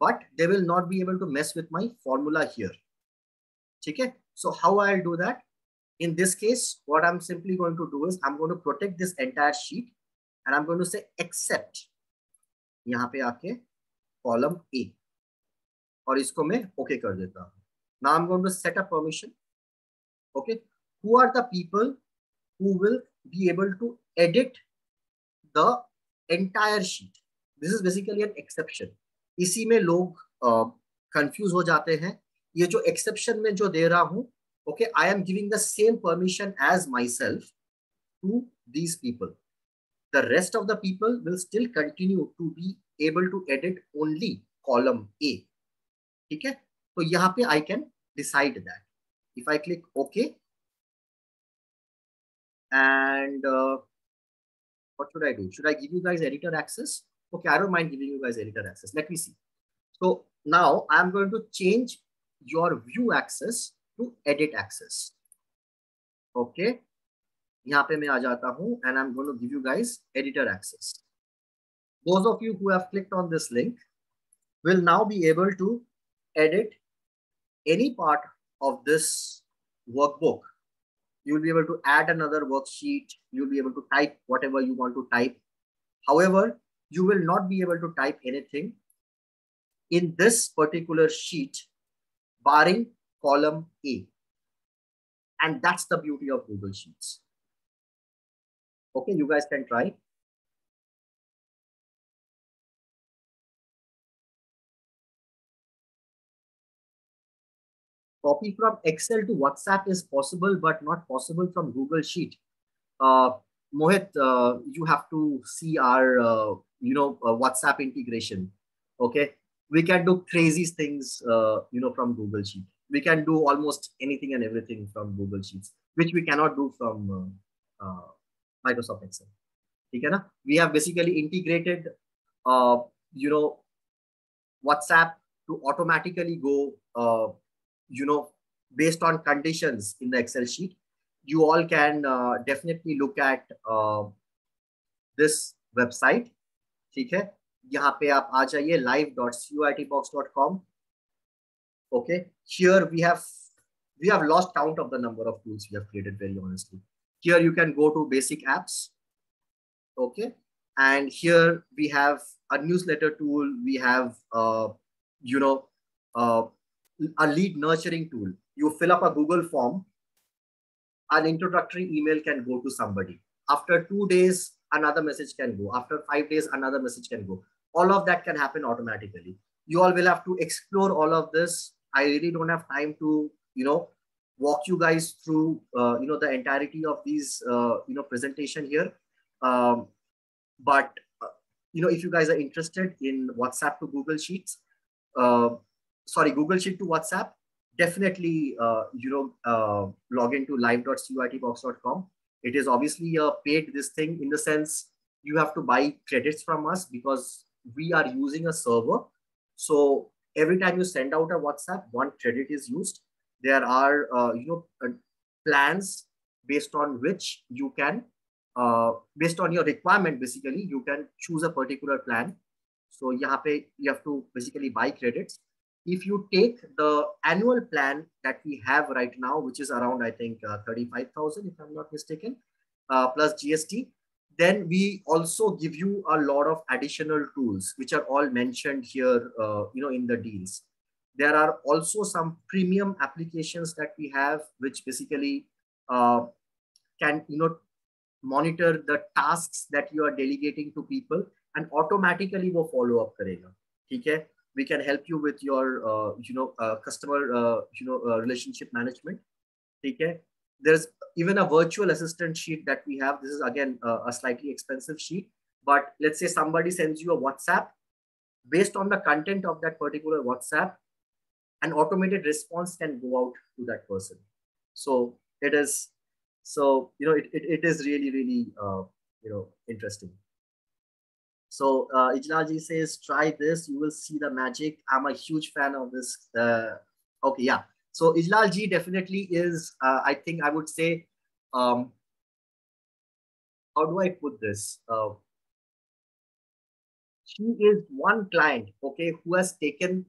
S1: but they will not be able to mess with my formula here ठीक है so how I do that In this case, what I'm simply going to do is I'm going to protect this entire sheet and I'm going to say except यहाँ पे आके column A और इसको मैं okay कर देता हूँ. Now I'm going to set a permission. Okay. Who are the people who will be able to edit the entire sheet? This is basically an exception. में लोग कंफ्यूज uh, हो जाते हैं ये जो एक्सेप्शन में जो दे रहा हूँ okay i am giving the same permission as myself to these people. The rest of the people will still continue to be able to edit only column a. okay so pe i can decide that. If i click ok and uh, what should i do? Should i give you guys editor access? Okay i don't mind giving you guys editor access. Let me see. So now i'm going to change your view access to edit access. Okay. यहाँ पे मैं आ जाता हूँ and I'm going to give you guys editor access. Those of you who have clicked on this link will now be able to edit any part of this workbook. You'll be able to add another worksheet. You'll be able to type whatever you want to type. However, you will not be able to type anything in this particular sheet barring column A. And that's the beauty of Google Sheets. Okay, you guys can try. Copy from Excel to WhatsApp is possible, but not possible from Google Sheet. Uh, Mohit, uh, you have to see our, uh, you know, uh, WhatsApp integration. Okay, we can do crazy things, uh, you know, from Google Sheet we can do almost anything and everything from Google Sheets, which we cannot do from uh, uh, Microsoft Excel. Okay, na? We have basically integrated, uh, you know, WhatsApp to automatically go, uh, you know, based on conditions in the Excel sheet. You all can uh, definitely look at uh, this website. ठीक है यहाँ पे आप आ जाइए live.ceoitbox.com okay? Here we have we have lost count of the number of tools we have created very honestly. Here you can go to basic apps. Okay? And here we have a newsletter tool. We have uh, you know uh, a lead nurturing tool. You fill up a google form. An introductory email can go to somebody. After two days another message can go. After five days another message can go. All of that can happen automatically. You all will have to explore all of this I really don't have time to, you know, walk you guys through, uh, you know, the entirety of these, uh, you know, presentation here. Um, but, uh, you know, if you guys are interested in WhatsApp to Google Sheets, uh, sorry, Google Sheet to WhatsApp, definitely, uh, you know, uh, log into live.ceoitbox.com. It is obviously a paid this thing in the sense you have to buy credits from us because we are using a server. So every time you send out a WhatsApp, one credit is used. there are uh, you know uh, plans based on which you can uh, based on your requirement basically you can choose a particular plan so you have to basically buy credits if you take the annual plan that we have right now which is around i think uh, 35000 if i'm not mistaken uh, plus gst then we also give you a lot of additional tools which are all mentioned here uh, you know in the deals there are also some premium applications that we have, which basically uh, can you know monitor the tasks that you are delegating to people and automatically will follow up karega. Okay? We can help you with your uh, you know uh, customer uh, you know uh, relationship management. Okay? There's even a virtual assistant sheet that we have. This is again uh, a slightly expensive sheet, but let's say somebody sends you a WhatsApp based on the content of that particular WhatsApp an automated response can go out to that person. So it is, so, you know, it, it, it is really, really, uh, you know, interesting. So uh, Ijlalji says, try this, you will see the magic. I'm a huge fan of this. Uh, okay, yeah. So Ijlalji definitely is, uh, I think I would say, um, how do I put this? Uh, she is one client, okay, who has taken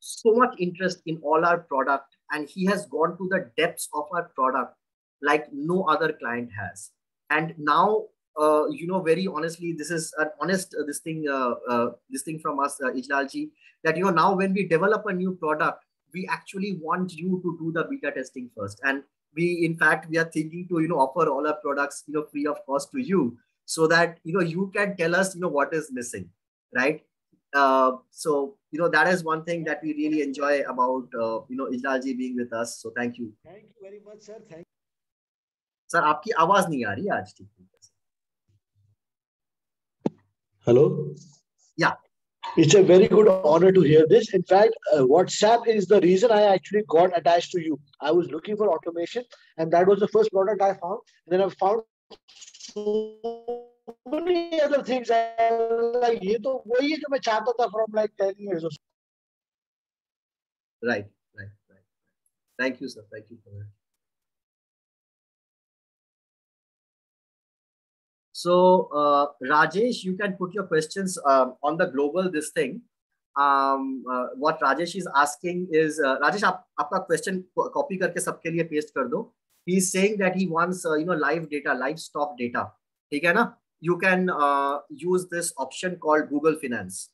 S1: so much interest in all our product and he has gone to the depths of our product like no other client has and now uh, you know very honestly this is an honest uh, this thing uh, uh this thing from us uh, Ijlalji that you know now when we develop a new product we actually want you to do the beta testing first and we in fact we are thinking to you know offer all our products you know free of cost to you so that you know you can tell us you know what is missing right uh, so you know that is one thing that we really enjoy about uh, you know Ijlalji being with us. So thank you.
S2: Thank you very much, sir. Thank.
S1: Sir, आपकी आवाज नहीं आ रही आज ठीक
S2: Hello.
S1: Yeah.
S2: It's a very good honor to hear this. In fact, uh, WhatsApp is the reason I actually got attached to you. I was looking for automation, and that was the first product I found. And then I found so many other things. Like ये तो वही है जो मैं चाहता था from like 10 years or so.
S1: Right, right, right. Thank you, sir. Thank you for that. So, uh, Rajesh, you can put your questions um, on the global this thing. Um, uh, what Rajesh is asking is, uh, Rajesh, आप आपका question copy करके सबके लिए paste कर दो. He is saying that he wants, uh, you know, live data, live stock data. ठीक है ना? you can uh, use this option called Google Finance.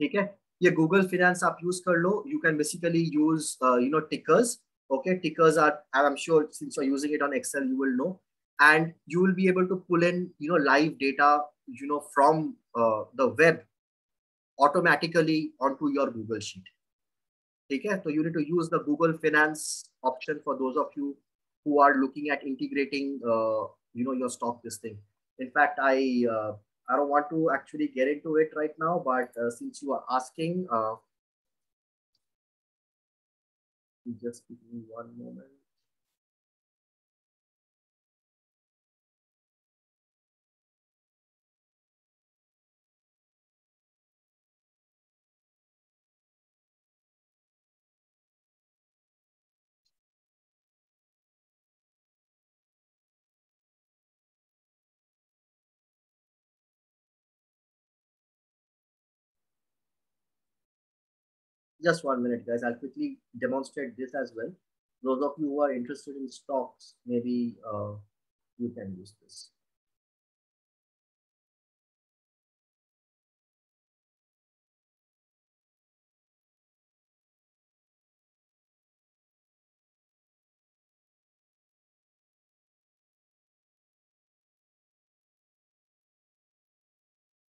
S1: Okay, ये Google Finance आप use कर लो. You can basically use uh, you know tickers. Okay, tickers are I'm sure since you're using it on Excel, you will know, and you will be able to pull in you know live data you know from uh, the web automatically onto your Google sheet. Okay, so you need to use the Google Finance option for those of you who are looking at integrating uh, you know your stock this thing. In fact i uh, i don't want to actually get into it right now but uh, since you are asking uh, just give me one moment just one minute, guys. I'll quickly demonstrate this as well. Those of you who are interested in stocks, maybe uh, you can use this.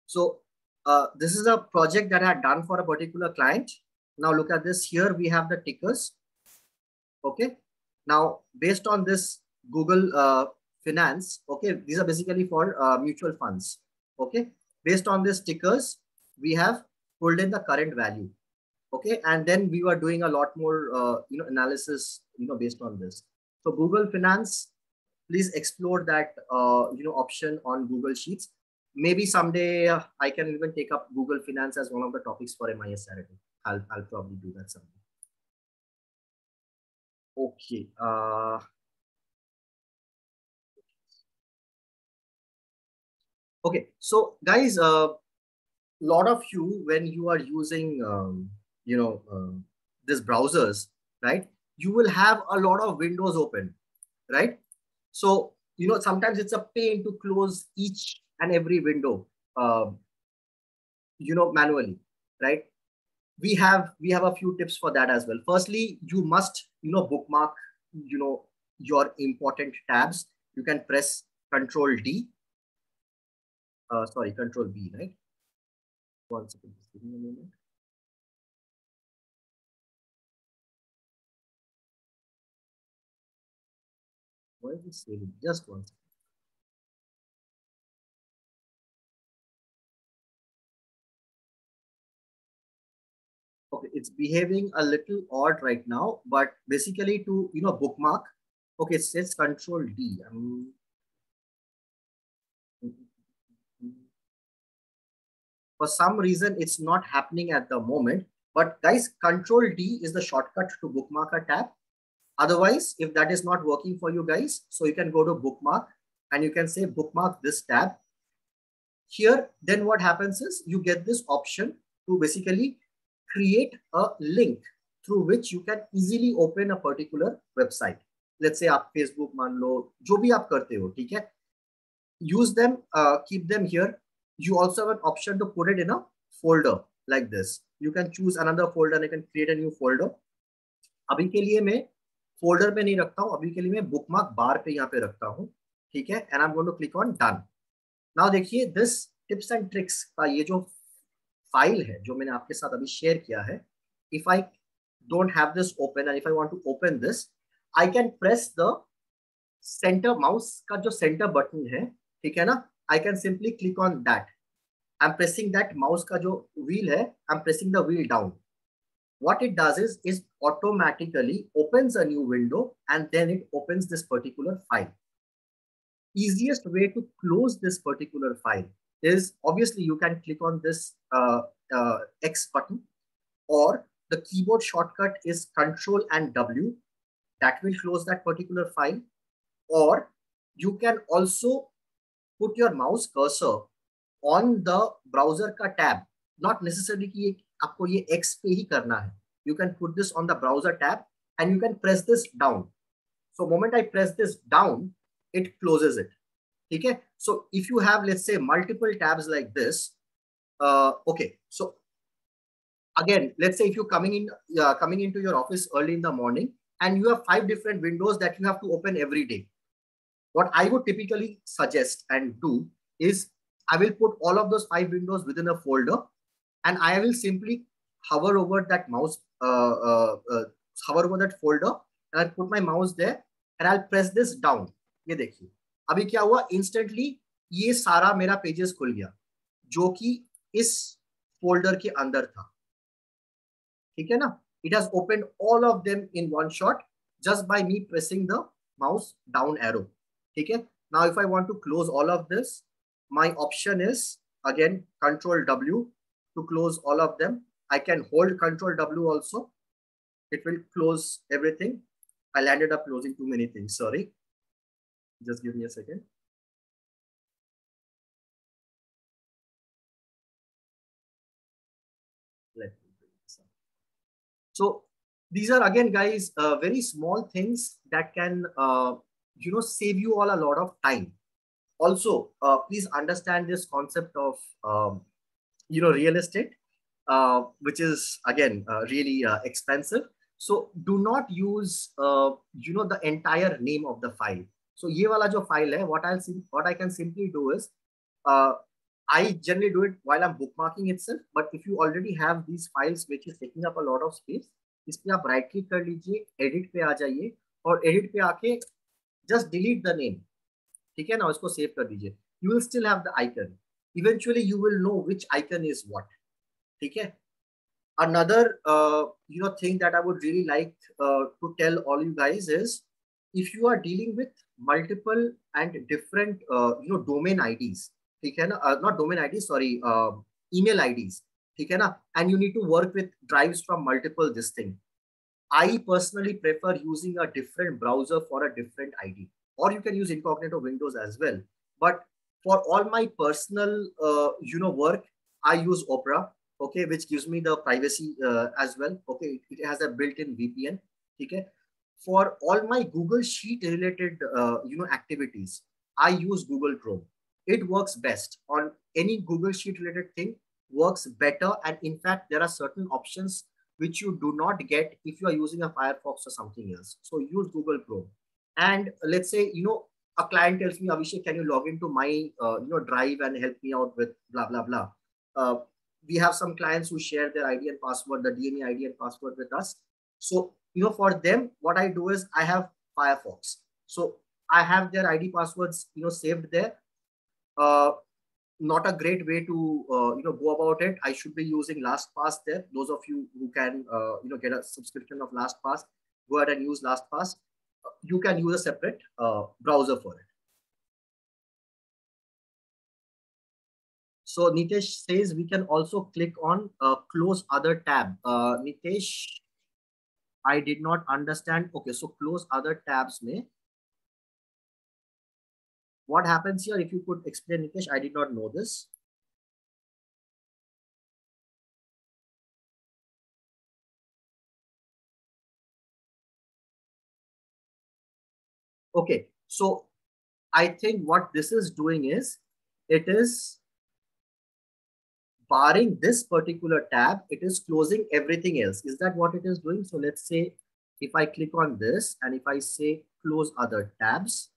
S1: So uh, this is a project that I had done for a particular client. Now look at this here. We have the tickers. Okay. Now based on this Google uh, Finance, okay, these are basically for uh, mutual funds. Okay. Based on this tickers, we have pulled in the current value. Okay. And then we were doing a lot more, uh, you know, analysis, you know, based on this. So Google Finance, please explore that, uh, you know, option on Google Sheets. Maybe someday uh, I can even take up Google Finance as one of the topics for MIS Saturday. I'll, I'll probably do that someday. Okay. Uh, okay. So guys, a uh, lot of you, when you are using, um, you know, uh, these browsers, right? You will have a lot of windows open, right? So, you know, sometimes it's a pain to close each and every window, uh, you know, manually, right? we have we have a few tips for that as well. Firstly you must you know bookmark you know your important tabs. You can press control d. Uh, sorry control b right? One second just give me a moment. Why is it saving? Just one second it's behaving a little odd right now but basically to you know bookmark okay it says control d. Um, for some reason it's not happening at the moment but guys control d is the shortcut to bookmark a tab. Otherwise if that is not working for you guys so you can go to bookmark and you can say bookmark this tab. Here then what happens is you get this option to basically create a link through which you can easily open a particular website. Let's say आप Facebook मान लो जो भी आप करते हो ठीक है use them uh, keep them here you also have an option to put it in a folder like this you can choose another folder and you can create a new folder अभी के लिए मैं folder पे रखता हूँ अभी के लिए मैं बुकमार्क बार पे यहाँ पे रखता हूँ ठीक है and I am going to click on done now देखिए दिस टिप्स एंड ट्रिक्स का ये जो फ़ाइल है, जो मैंने आपके साथ अभी शेयर किया है if I don't have this open and if I want to open this I can press the centre mouse का जो सेंटर बटन है, ठीक है ना? I can simply click on that I am pressing that mouse का जो wheel है I am pressing the wheel down what it does is is automatically opens a new window and then it opens this particular file. Easiest way to close this particular file. is obviously you can click on this uh, uh, X button or the keyboard shortcut is Control and W. That will close that particular file. Or you can also put your mouse cursor on the browser ka tab. Not necessarily कि आपको ये X पे ही करना है. You can put this on the browser tab and you can press this down. So moment I press this down, it closes it. okay so if you have let's say multiple tabs like this uh, okay so again let's say if you're coming in uh, coming into your office early in the morning and you have five different windows that you have to open every day what i would typically suggest and do is i will put all of those five windows within a folder and i will simply hover over that mouse uh, uh, uh hover over that folder and I'll put my mouse there and i'll press this down. ye dekhiye अभी क्या हुआ? Instantly ये सारा मेरा pages खुल गया, जो कि इस फोल्डर के अंदर था। ठीक है ना? It has open all of them in one shot just by me pressing the mouse down arrow ठीक है? Now if I want to close all of this my option is again control W to close all of them I can hold control W also it will close everything I landed up closing too many thing sorry just give me a second. Let me bring this up. So these are again, guys, uh, very small things that can, uh, you know, save you all a lot of time. Also, uh, please understand this concept of, um, you know, real estate, uh, which is again uh, really uh, expensive. So do not use, you know, the entire name of the file so ये वाला जो file है, I'll what I can simply do is, uh, I generally do it while I'm bookmarking itself. But if you already have these files which is taking up a lot of space, इस पे आप right click कर लीजिए, edit पे आ जाइए और edit पे आके just delete the name. ठीक है ना उसको सेव कर दीजिए. You will still have the icon. Eventually you will know which icon is what. ठीक है. Another uh, you know thing that I would really like uh, to tell all you guys is if you are dealing with multiple and different uh, you know domain IDs ठीक है ना uh, not domain IDs sorry uh, email IDs ठीक है ना and you need to work with drives from multiple this thing I personally prefer using a different browser for a different ID, or you can use incognito windows as well. But for all my personal, uh, you know, work, I use Opera, okay, which gives me the privacy uh, as well. Okay, it has a built-in VPN. Okay, for all my Google Sheet related, uh, you know, activities, I use Google Chrome. It works best on any Google Sheet related thing works better. And in fact, there are certain options which you do not get if you are using a Firefox or something else. So use Google Chrome. And let's say, you know, a client tells me, Avishek, can you log into my, uh, you know, drive and help me out with blah, blah, blah. Uh, we have some clients who share their ID and password, the DME ID and password with us. So, you know, for them, what I do is I have Firefox. So I have their ID passwords, you know, saved there. Uh, not a great way to uh, you know go about it. I should be using LastPass there. Those of you who can uh, you know get a subscription of LastPass, go ahead and use LastPass. You can use a separate uh, browser for it. So Nitesh says we can also click on uh, close other tab. Uh, Nitesh, I did not understand. Okay, so close other tabs may what happens here? If you could explain, Nikesh, I did not know this. Okay, so I think what this is doing is it is barring this particular tab, it is closing everything else. Is that what it is doing? So let's say if I click on this and if I say close other tabs,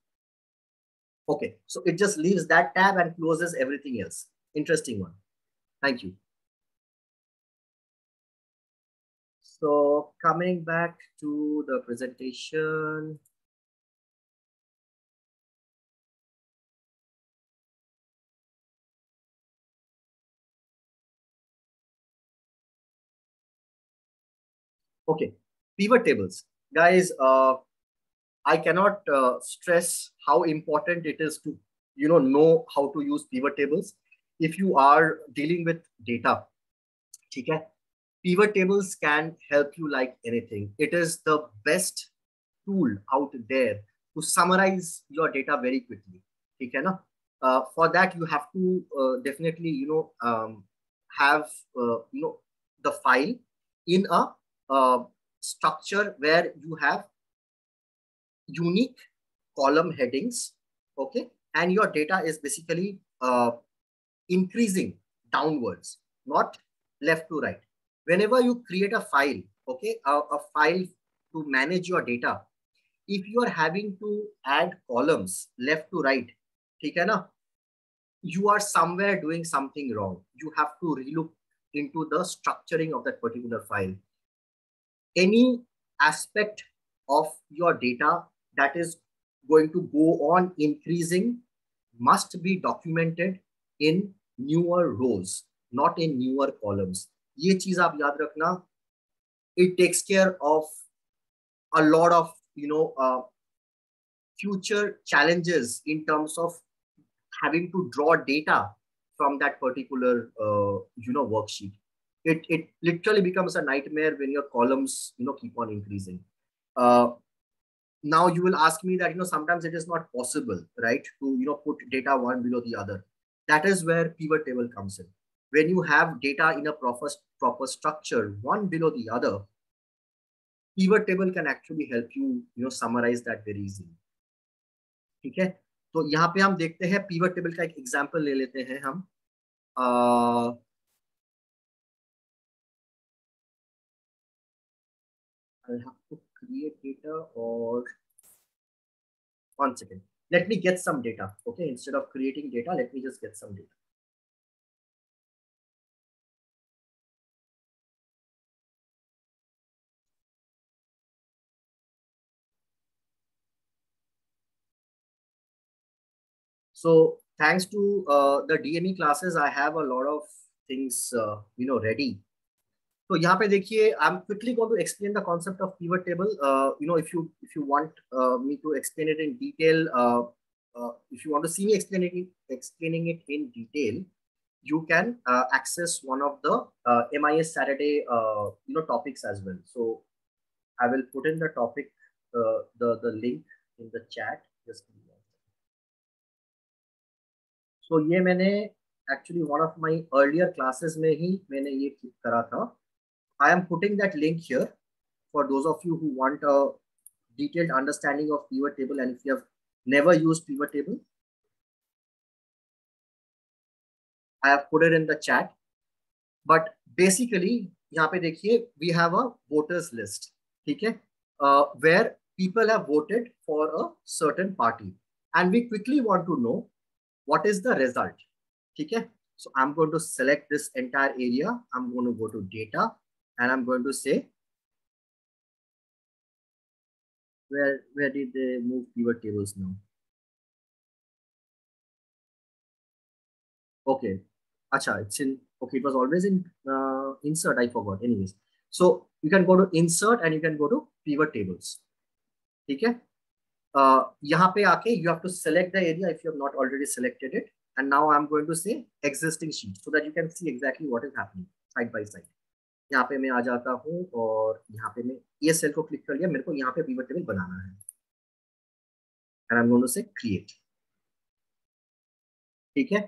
S1: Okay, so it just leaves that tab and closes everything else. Interesting one. Thank you. So coming back to the presentation. Okay, pivot tables. Guys, uh, I cannot uh, stress how important it is to you know know how to use pivot tables. If you are dealing with data, okay, pivot tables can help you like anything. It is the best tool out there to summarize your data very quickly. Okay, na? Uh, for that you have to uh, definitely you know um, have uh, you know the file in a uh, structure where you have unique column headings, okay? And your data is basically uh, increasing downwards, not left to right. Whenever you create a file, okay, a, a file to manage your data, if you are having to add columns left to right, okay, na, you are somewhere doing something wrong. You have to relook into the structuring of that particular file Any aspect of your data that is going to go on increasing must be documented in newer rows, not in newer columns. ये चीज आप याद रखना it takes care of a lot of you know uh, future challenges in terms of having to draw data from that particular uh, you know worksheet it it literally becomes a nightmare when your columns you know keep on increasing uh, now you will ask me that you know sometimes it is not possible right to you know put data one below the other that is where pivot table comes in when you have data in a proper proper structure one below the other pivot table can actually help you you know summarize that very easily ठीक है तो यहाँ पे हम देखते हैं pivot table का एक एग्जांपल ले लेते हैं हम uh, I'll have to create data or one second. Let me get some data. Okay, instead of creating data, let me just get some data. So thanks to uh, the DME classes, I have a lot of things, uh, you know, ready तो यहाँ पे देखिए I am quickly going to explain the concept of pivot table you know if you if you want me to explain it in detail if you see me it explaining it in detail you can access one of the M I S Saturday you know topics as well so I will put in the topic the link in the chat just so ये मैंने actually one of my earlier classes में ही मैंने ये करा था। I am putting that link here for those of you who want a detailed understanding of pivot table and if you have never used pivot table, I have put it in the chat. But basically यहाँ पे देखिए we have a voters list, ठीक है? Uh, where people have voted for a certain party and we quickly want to know what is the result, ठीक है? So I'm going to select this entire area. I'm going to go to data and I'm going to say where where did they move pivot tables now? Okay, acha, it's in okay. It was always in uh, insert. I forgot. Anyways, so you can go to insert and you can go to pivot tables. Okay. Uh, यहाँ पे आके you have to select the area if you have not already selected it. And now I'm going to say existing sheet so that you can see exactly what is happening side by side. यहाँ पे मैं आ जाता हूँ और यहाँ पे मैं ये सेल को क्लिक कर लिया। मेरे को यहाँ पे पिवट टेबल बनाना है। से क्रिएट ठीक है?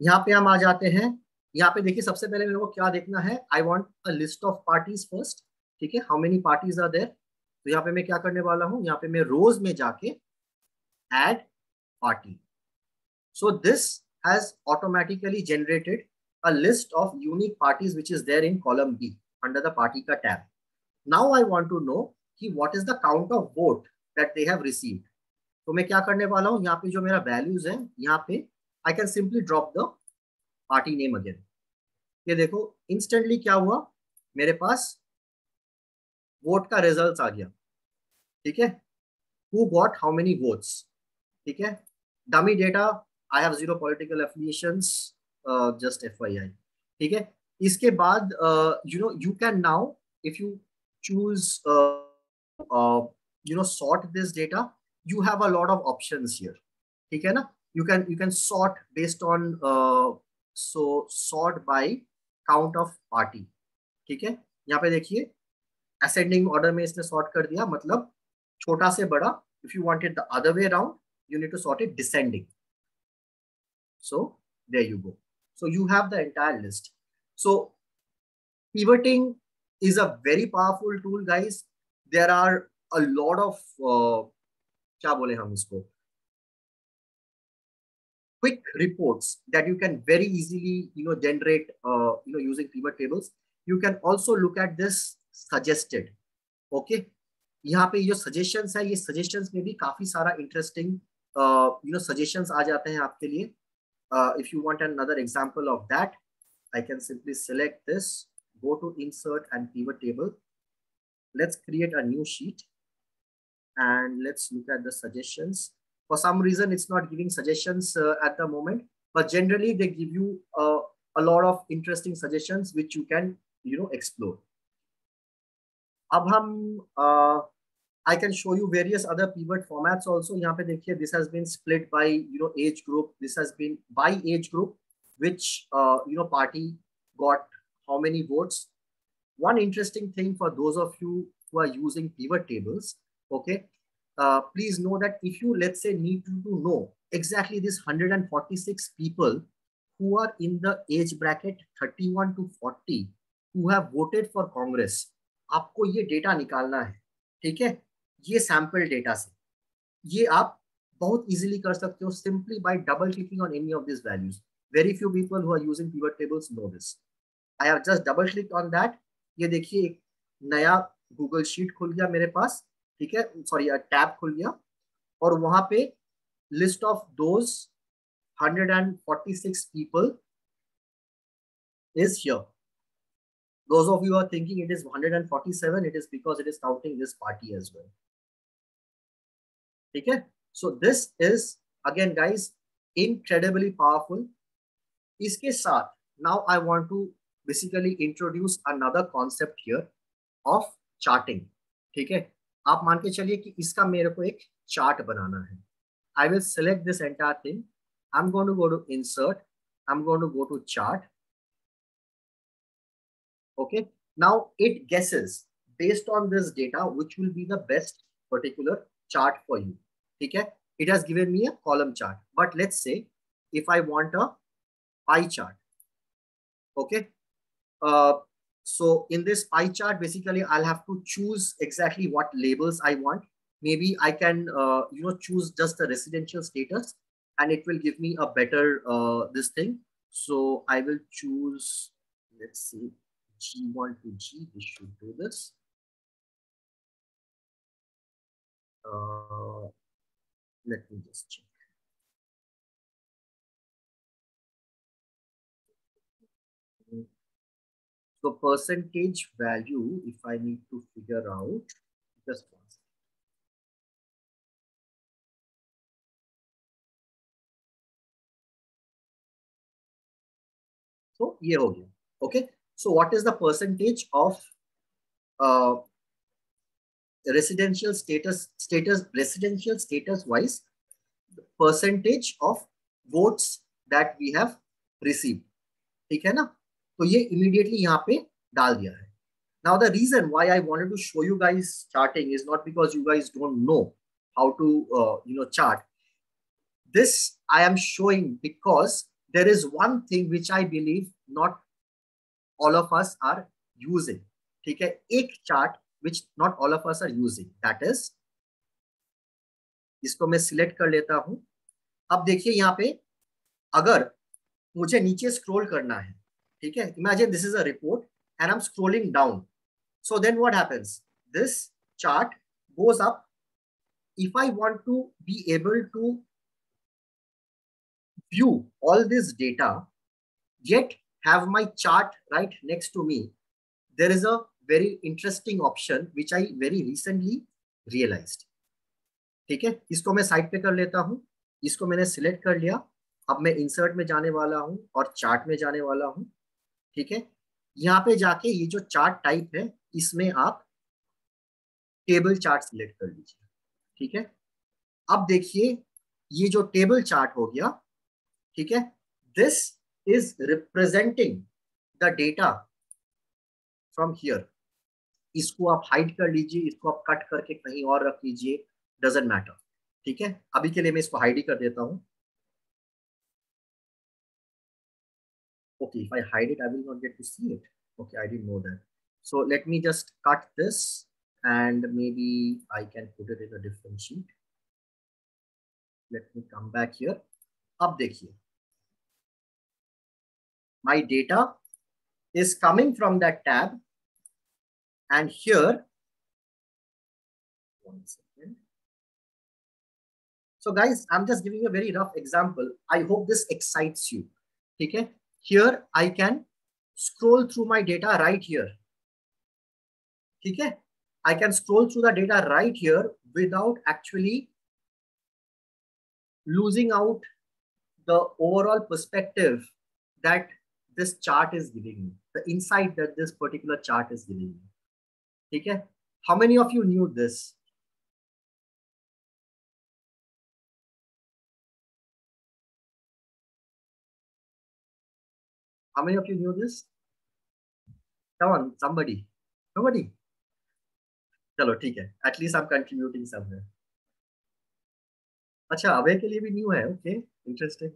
S1: यहाँ पे हम आ जाते हैं। यहाँ पे देखिए, सबसे पहले मेरे को क्या देखना है? I want a list of parties first ठीक है? How many parties are there तो यहाँ पे मैं क्या करने वाला हूँ? यहाँ पे मैं रोज में जाके add party so this has automatically generated a list of unique parties which is there in column B under the party ka tab. Now I want to know कि what is the count of vote that they have received. तो मैं क्या करने वाला हूँ यहाँ पे जो मेरा वैल्यूज़ है यहाँ पे I can simply drop the party name again ये देखो इंस्टेंटली क्या हुआ मेरे पास वोट का रिज़ल्ट आ गया ठीक है who got how many votes ठीक है dummy data I have zero political affiliations just F Y I ठीक है? इसके बाद you know you can now if you choose you know sort this data you have a lot of options here ठीक है ना? You can you can sort based on so sort by count of party ठीक है? यहाँ पे देखिए ascending order में इसने सॉर्ट कर दिया मतलब छोटा से बड़ा if you wanted the other way around you need to sort it descending. So, there you go. so you have the entire list so pivoting is a very powerful tool guys there are a lot of uh, क्या बोले हम इसको quick reports that you can very easily you know generate uh, you know using pivot tables you can also look at this suggested okay यहाँ पे जो suggestions है ये suggestions में भी काफी सारा interesting uh, you know suggestions आ जाते हैं आपके लिए uh, if you want another example of that I can simply select this go to insert and pivot table let's create a new sheet and let's look at the suggestions for some reason it's not giving suggestions uh, at the moment but generally they give you uh, a lot of interesting suggestions which you can you know explore अब हम uh, I can show you various other pivot formats also. यहाँ पे देखिए this has been split by you know age group. This has been by age group, which uh, you know party got how many votes. One interesting thing for those of you who are using pivot tables, okay, uh, please know that if you let's say need to, to know exactly this 146 people who are in the age bracket 31 to 40 who have voted for Congress, आपको ये data निकालना है ठीक है ये sample data से। ये आप बहुत इजीली कर सकते हो simply by double clicking on any of this values very few people who are using pivot tables know this I have just double click on that ये देखिए, एक नया गूगल शीट खुल गया मेरे पास। ठीक है? सॉरी टैब खुल गया। और वहाँ पे list of those 146 people is here those of you are thinking it is 147 it is because it is counting this party as well ठीक है? So this is again guys incredibly powerful इसके साथ now I want to basically introduce another concept of charting ठीक है? आप मान के चलिए कि इसका मेरे को एक चार्ट बनाना है। I will select this entire thing I am gonna to go to insert I am gonna to go to chart okay now it guesses based on this data which will be the best particular chart for you okay it has given me a column chart. But let's say if i want a pie chart okay? Uh, so in this pie chart basically i'll have to choose exactly what labels i want. Maybe i can uh, you know choose just the residential status and it will give me a better uh, this thing. So i will choose let's see g1 to g we should do this. Uh, let me just check. So percentage value, if I need to figure out, just one second. So here okay. So what is the percentage of uh, residential status status residential status wise percentage of votes that we have received? ठीक है ना? तो ये immediately यहाँ पे डाल दिया है now the reason why i wanted to show you guys charting is not because you guys don't know how to uh, you know chart this i am showing because there is one thing which i believe not all of us are using ठीक है एक chart Which not all of us are using that is इसको मैं select कर लेता हूँ अब देखिए यहाँ पे अगर मुझे नीचे स्क्रॉल करना है ठीक है imagine this is a report and i'm scrolling down so then what happens this chart goes up if i want to be able to view all this data yet have my chart right next to me there is a very interesting option, which i very recently realized. ठीक है? इसको मैं side पे कर लेता हूँ। इसको मैंने सिलेक्ट कर लिया। अब मैं इंसर्ट में जाने वाला हूँ और चार्ट में जाने वाला हूँ। ठीक है? यहाँ पे जाके ये जो चार्ट टाइप है, इसमें आप टेबल चार्ट सिलेक्ट कर लीजिए। ठीक है? अब देखिए, ये जो टेबल चार्ट हो गया, ठीक है? This is representing the data from here इसको आप हाइड कर लीजिए, इसको आप कट करके कहीं और रख लीजिए डजेंट मैटर ठीक है? अभी के लिए मैं इसको हाइड ही कर देता हूँ। Okay I hide it I will not get to see it okay I did know that so let me just cut this and maybe I can put it in a different sheet let me come back here अब देखिए। My data is coming from that tab and here one second so guys i'm just giving you a very rough example i hope this excites you okay here I can scroll through my data right here. Okay, I can scroll through the data right here without actually losing out the overall perspective that this chart is giving me, the insight that this particular chart is giving me. Okay, how many of you knew this? How many of you knew this? Come on, somebody. Nobody. चलो ठीक है at least I'm contributing somewhere. अच्छा अभय के लिए भी new है okay interesting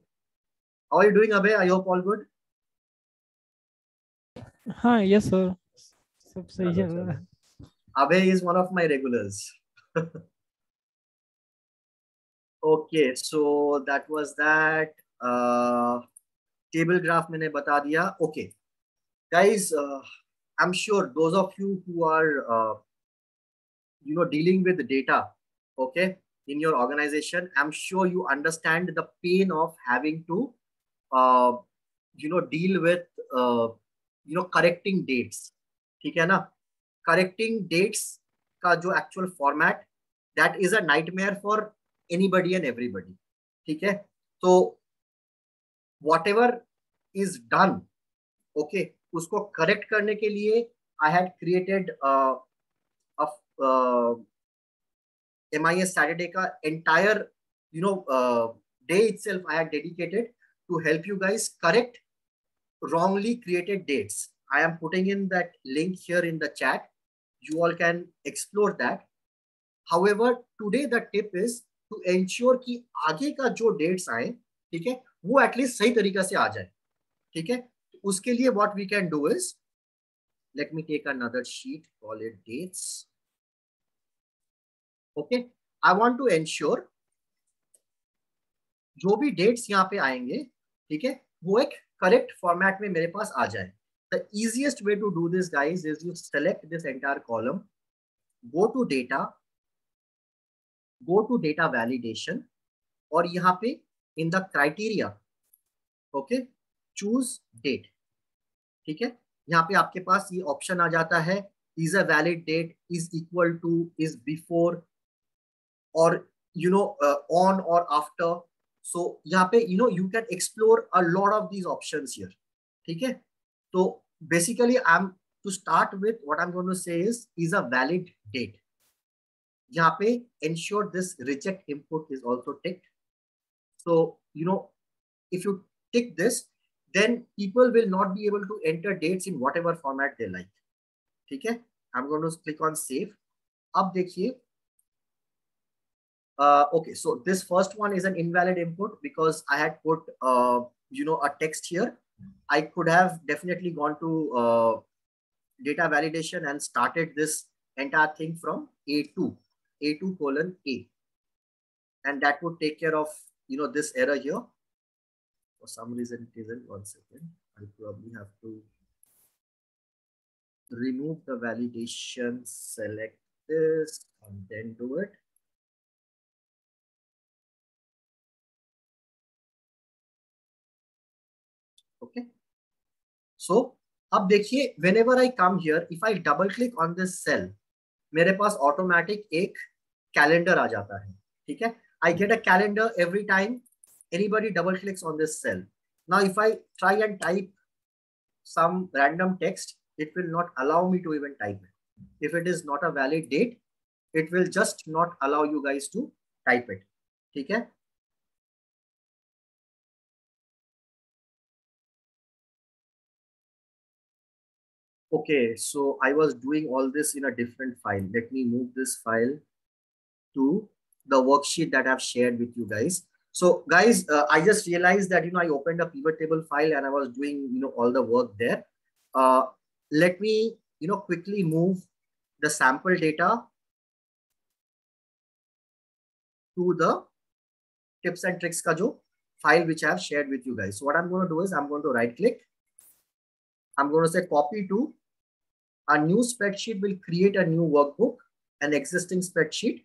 S1: how are you doing Abhay I hope all good
S3: हाँ yes sir सब सही है
S1: Abhay is one of my regulars. okay, so that was that. Uh, table graph मैंने बता दिया. Okay, guys, uh, I'm sure those of you who are uh, you know dealing with data, okay, in your organization, I'm sure you understand the pain of having to uh, you know deal with uh, you know correcting dates. ठीक है ना correcting dates का जो actual format that is a nightmare for anybody and everybody ठीक है तो whatever is done okay उसको correct करने के लिए I had created M I S Saturday का entire you know day itself I had dedicated to help you guys correct wrongly created dates. I am putting in that link here in the chat. You all can explore that. However, today the tip is to ensure कि आगे का जो dates आए ठीक है वो at least सही तरीका से आ जाए ठीक है उसके लिए what we can do is let me take another sheet call it dates okay I want to ensure जो भी डेट्स यहाँ पे आएँगे ठीक है वो एक करेक्ट फॉर्मेट में मेरे पास आ जाए the easiest way to do this guys is you select this entire column go to data go to data validation और यहाँ पे in the criteria okay choose date ठीक है? यहाँ पे आपके पास ये ऑप्शन आ जाता है is a valid date is equal to is before और यू नो ऑन और आफ्टर सो यहाँ पे you know you can explore a lot of these options here ठीक है? तो basically I M to start with what I am going to से is is a valid date यहाँ पे ensure this reject input is also ticked so you know if you tick this then people will not be able to enter dates in whatever format they like ठीक है I'm going to click on save अब देखिए uh, okay so this first one is an invalid input because I had put uh, you know a text here I could have definitely gone to uh, data validation and started this entire thing from A2 A2 colon A. And that would take care of you know this error here. For some reason it isn't. One second. I'll probably have to remove the validation select this and then do it okay so अब देखिए whenever I come here if I double click on this cell मेरे पास automatic एक calendar आ जाता है, ठीक है? I get a calendar every time anybody double clicks on this cell now if I try and type some random text it will not allow me to even type if it is not a valid date it will just not allow you guys to type it ठीक है? Okay, so I was doing all this in a different file. Let me move this file to the worksheet that I've shared with you guys. So guys, uh, I just realized that, you know, I opened a pivot table file and I was doing, you know, all the work there. Uh, let me, you know, quickly move the sample data to the tips and tricks ka jo file which I have shared with you guys. So what I'm going to do is I'm going to right click. I'm going to say copy to a new spreadsheet will create a new workbook. An existing spreadsheet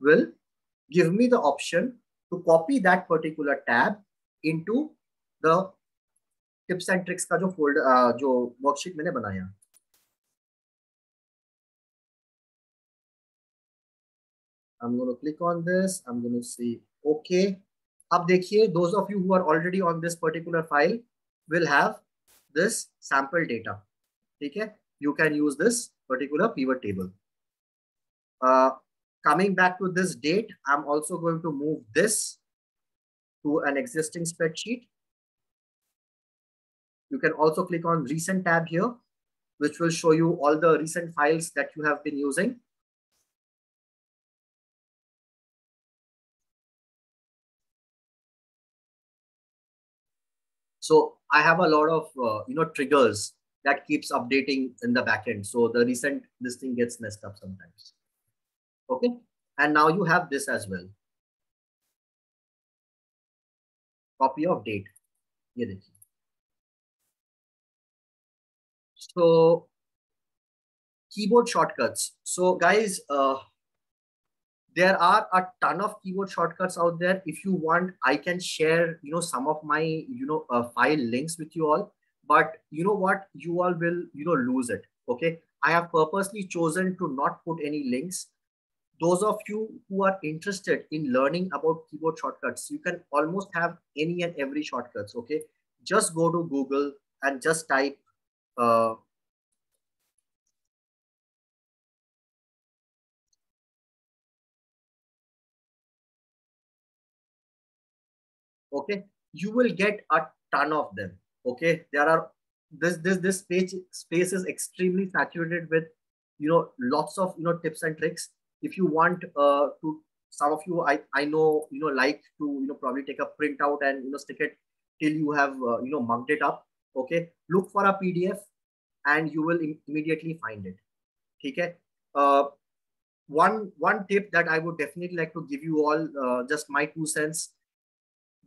S1: will give me the option to copy that particular tab into the tips and tricks का जो folder uh, जो worksheet मैंने बनाया I'm going to click on this. I'm going to say OK. अब देखिए those of you who are already on this particular file will have this sample data. Okay, you can use this particular pivot table. Uh, coming back to this date, I'm also going to move this to an existing spreadsheet. You can also click on recent tab here, which will show you all the recent files that you have been using. So I have a lot of, uh, you know, triggers that keeps updating in the backend. So the recent, this thing gets messed up sometimes. Okay. And now you have this as well. Copy of date. ये देखिए. So keyboard shortcuts. So guys, uh, there are a ton of keyboard shortcuts out there. If you want, I can share, you know, some of my, you know, uh, file links with you all. But you know what? You all will, you know, lose it. Okay. I have purposely chosen to not put any links those of you who are interested in learning about keyboard shortcuts, you can almost have any and every shortcuts, okay? Just go to Google and just type uh, okay you will get a ton of them okay there are this this this space space is extremely saturated with you know, lots of, you know, tips and tricks. If you want uh, to, some of you, I, I know, you know, like to, you know, probably take a printout and, you know, stick it till you have, uh, you know, mugged it up. Okay. Look for a PDF and you will Im immediately find it. Okay. Uh, one, one tip that I would definitely like to give you all, uh, just my two cents,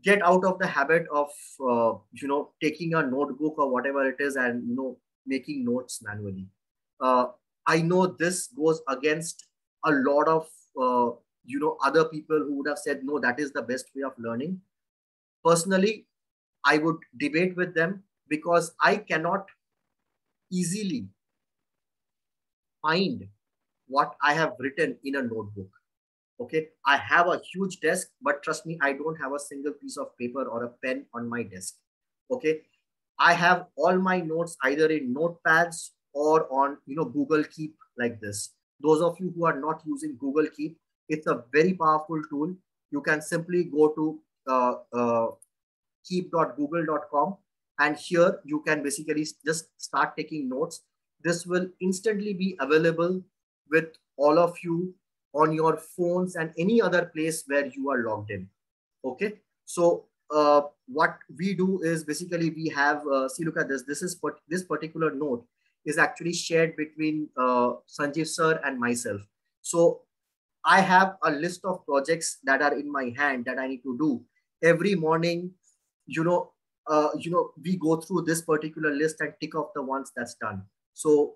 S1: get out of the habit of, uh, you know, taking a notebook or whatever it is and, you know, making notes manually. Uh, I know this goes against a lot of uh, you know other people who would have said no, that is the best way of learning. Personally, I would debate with them because I cannot easily find what I have written in a notebook. Okay, I have a huge desk, but trust me, I don't have a single piece of paper or a pen on my desk. Okay, I have all my notes either in notepads or on you know Google Keep like this. Those of you who are not using Google Keep, it's a very powerful tool. You can simply go to uh, uh, keep.google.com and here you can basically just start taking notes. This will instantly be available with all of you on your phones and any other place where you are logged in. Okay, so uh, what we do is basically we have uh, see look at this. This is what this particular note is actually shared between uh, Sanjeev sir and myself. So I have a list of projects that are in my hand that I need to do every morning. You know, uh, you know, we go through this particular list and tick off the ones that's done. So,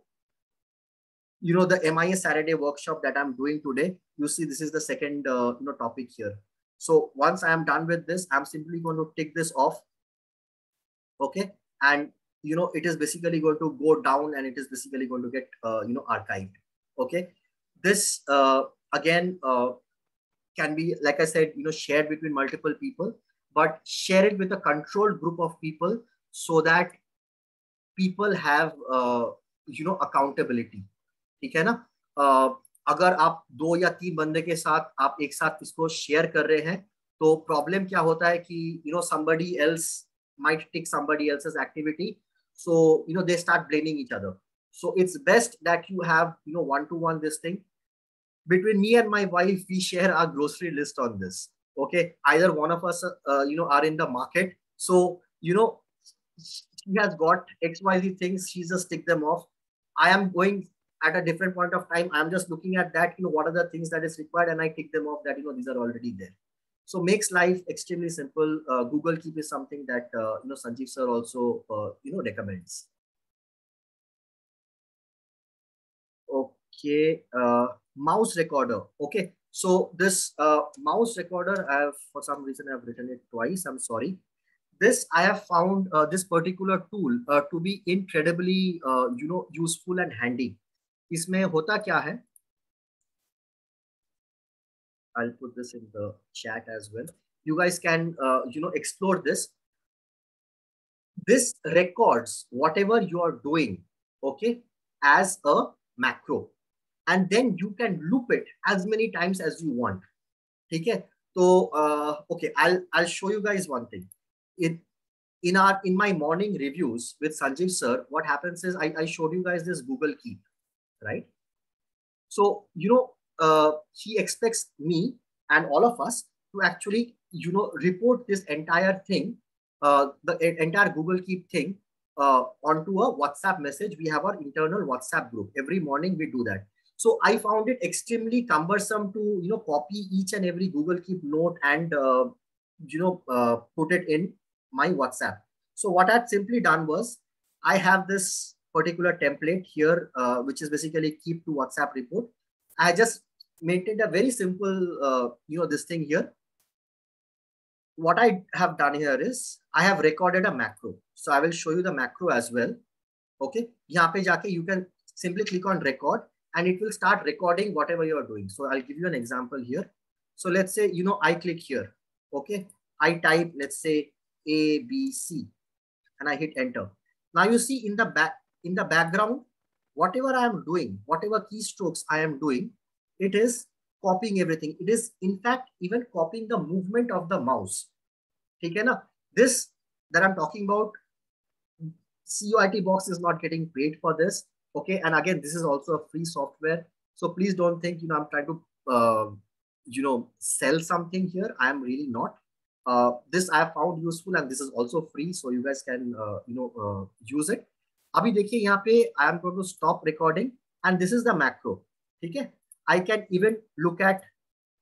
S1: you know, the MIS Saturday workshop that I'm doing today, you see, this is the second, uh, you know, topic here. So once I am done with this, I'm simply going to tick this off. Okay. And you know, it is basically going to go down and it is basically going to get, uh, you know, archived. Okay. This, uh, again, uh, can be, like I said, you know, shared between multiple people, but share it with a controlled group of people so that people have, uh, you know, accountability. ठीक है ना? अगर आप दो या तीन बंदे के साथ आप एक साथ इसको शेयर कर रहे हैं तो प्रॉब्लम क्या होता है कि you know somebody else might take somebody else's activity so you know they start blaming each other so it's best that you have you know one to one this thing between me and my wife we share our grocery list on this okay either one of us you know are in the market so you know she has got X Y things she just take them off I am going at a different point of time. I'm just looking at that, you know, what are the things that is required and I tick them off that, you know, these are already there. So makes life extremely simple. Uh, Google Keep is something that uh, you know Sanjeev sir also uh, you know recommends. Okay, uh, mouse recorder. Okay, so this uh, mouse recorder, I have for some reason I have written it twice. I'm sorry. This I have found uh, this particular tool to be incredibly you know useful and handy. इसमें होता क्या है I'll put this in the chat as well. You guys can, uh, you know, explore this. This records whatever you are doing, okay, as a macro. And then you can loop it as many times as you want. Okay. So, uh, okay, I'll, I'll show you guys one thing. It, in our in my morning reviews with Sanjeev sir, what happens is I, I showed you guys this Google Keep, right? So, you know, uh, he expects me and all of us to actually, you know, report this entire thing, uh, the entire Google Keep thing uh, onto a WhatsApp message. We have our internal WhatsApp group. Every morning we do that. So I found it extremely cumbersome to, you know, copy each and every Google Keep note and, uh, you know, uh, put it in my WhatsApp. So what I've simply done was I have this particular template here, uh, which is basically keep to WhatsApp report. I just maintained a very simple, uh, you know, this thing here. What I have done here is I have recorded a macro. So I will show you the macro as well. Okay. You can simply click on record and it will start recording whatever you are doing. So I'll give you an example here. So let's say, you know, I click here. Okay. I type, let's say A, B, C, and I hit enter. Now you see in the back, in the background, whatever I am doing, whatever keystrokes I am doing, it is copying everything. It is in fact even copying the movement of the mouse. Okay, na? This that I'm talking about, CEOITBOX is not getting paid for this. Okay, and again, this is also a free software. So please don't think, you know, I'm trying to, uh, you know, sell something here. I'm really not. Uh, this I found useful and this is also free. So you guys can, uh, you know, uh, use it. अभी देखिए यहाँ पे I am going to stop recording and this is the macro. ठीक है? I can even look at,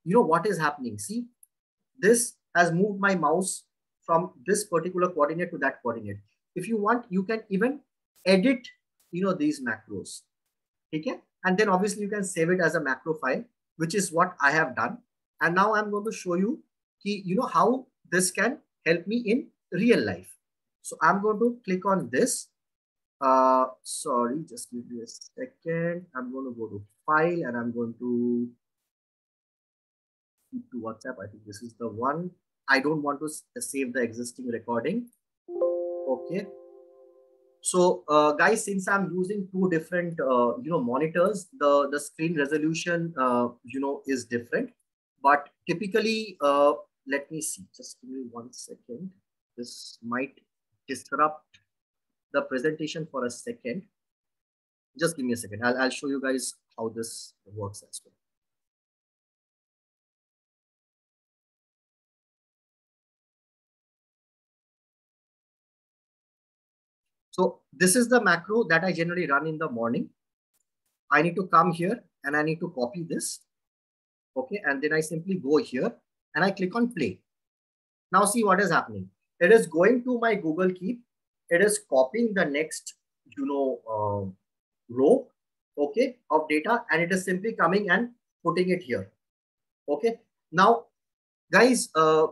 S1: you know, what is happening. See, this has moved my mouse from this particular coordinate to that coordinate. If you want, you can even edit, you know, these macros. Okay. And then obviously you can save it as a macro file, which is what I have done. And now I'm going to show you, you know, how this can help me in real life. So I'm going to click on this. Uh, sorry, just give me a second. I'm going to go to file and I'm going to to WhatsApp. I think this is the one. I don't want to save the existing recording. Okay. So uh, guys, since I'm using two different, uh, you know, monitors, the, the screen resolution, uh, you know, is different. But typically, uh, let me see, just give me one second. This might disrupt the presentation for a second. Just give me a second. I'll, I'll show you guys how this works as well. So this is the macro that I generally run in the morning. I need to come here and I need to copy this. Okay, and then I simply go here and I click on play. Now see what is happening. It is going to my Google Keep. It is copying the next, you know, uh, row, okay, of data, and it is simply coming and putting it here. Okay. Now, guys, uh,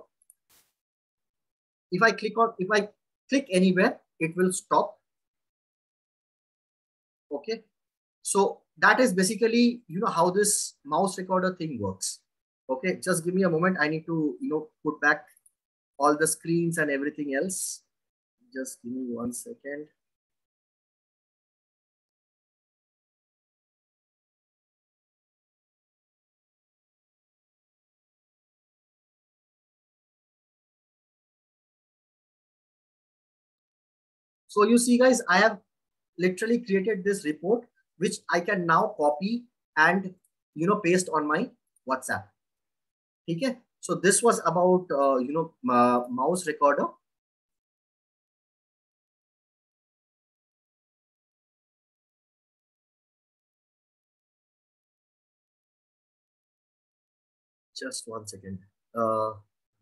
S1: if I click on, if I click anywhere, it will stop. Okay. So that is basically, you know, how this mouse recorder thing works. Okay. Just give me a moment. I need to, you know, put back all the screens and everything else. Just give me one second. So you see guys, I have literally created this report, which I can now copy and, you know, paste on my WhatsApp. Okay. So this was about, uh, you know, mouse recorder. Just one second. Uh,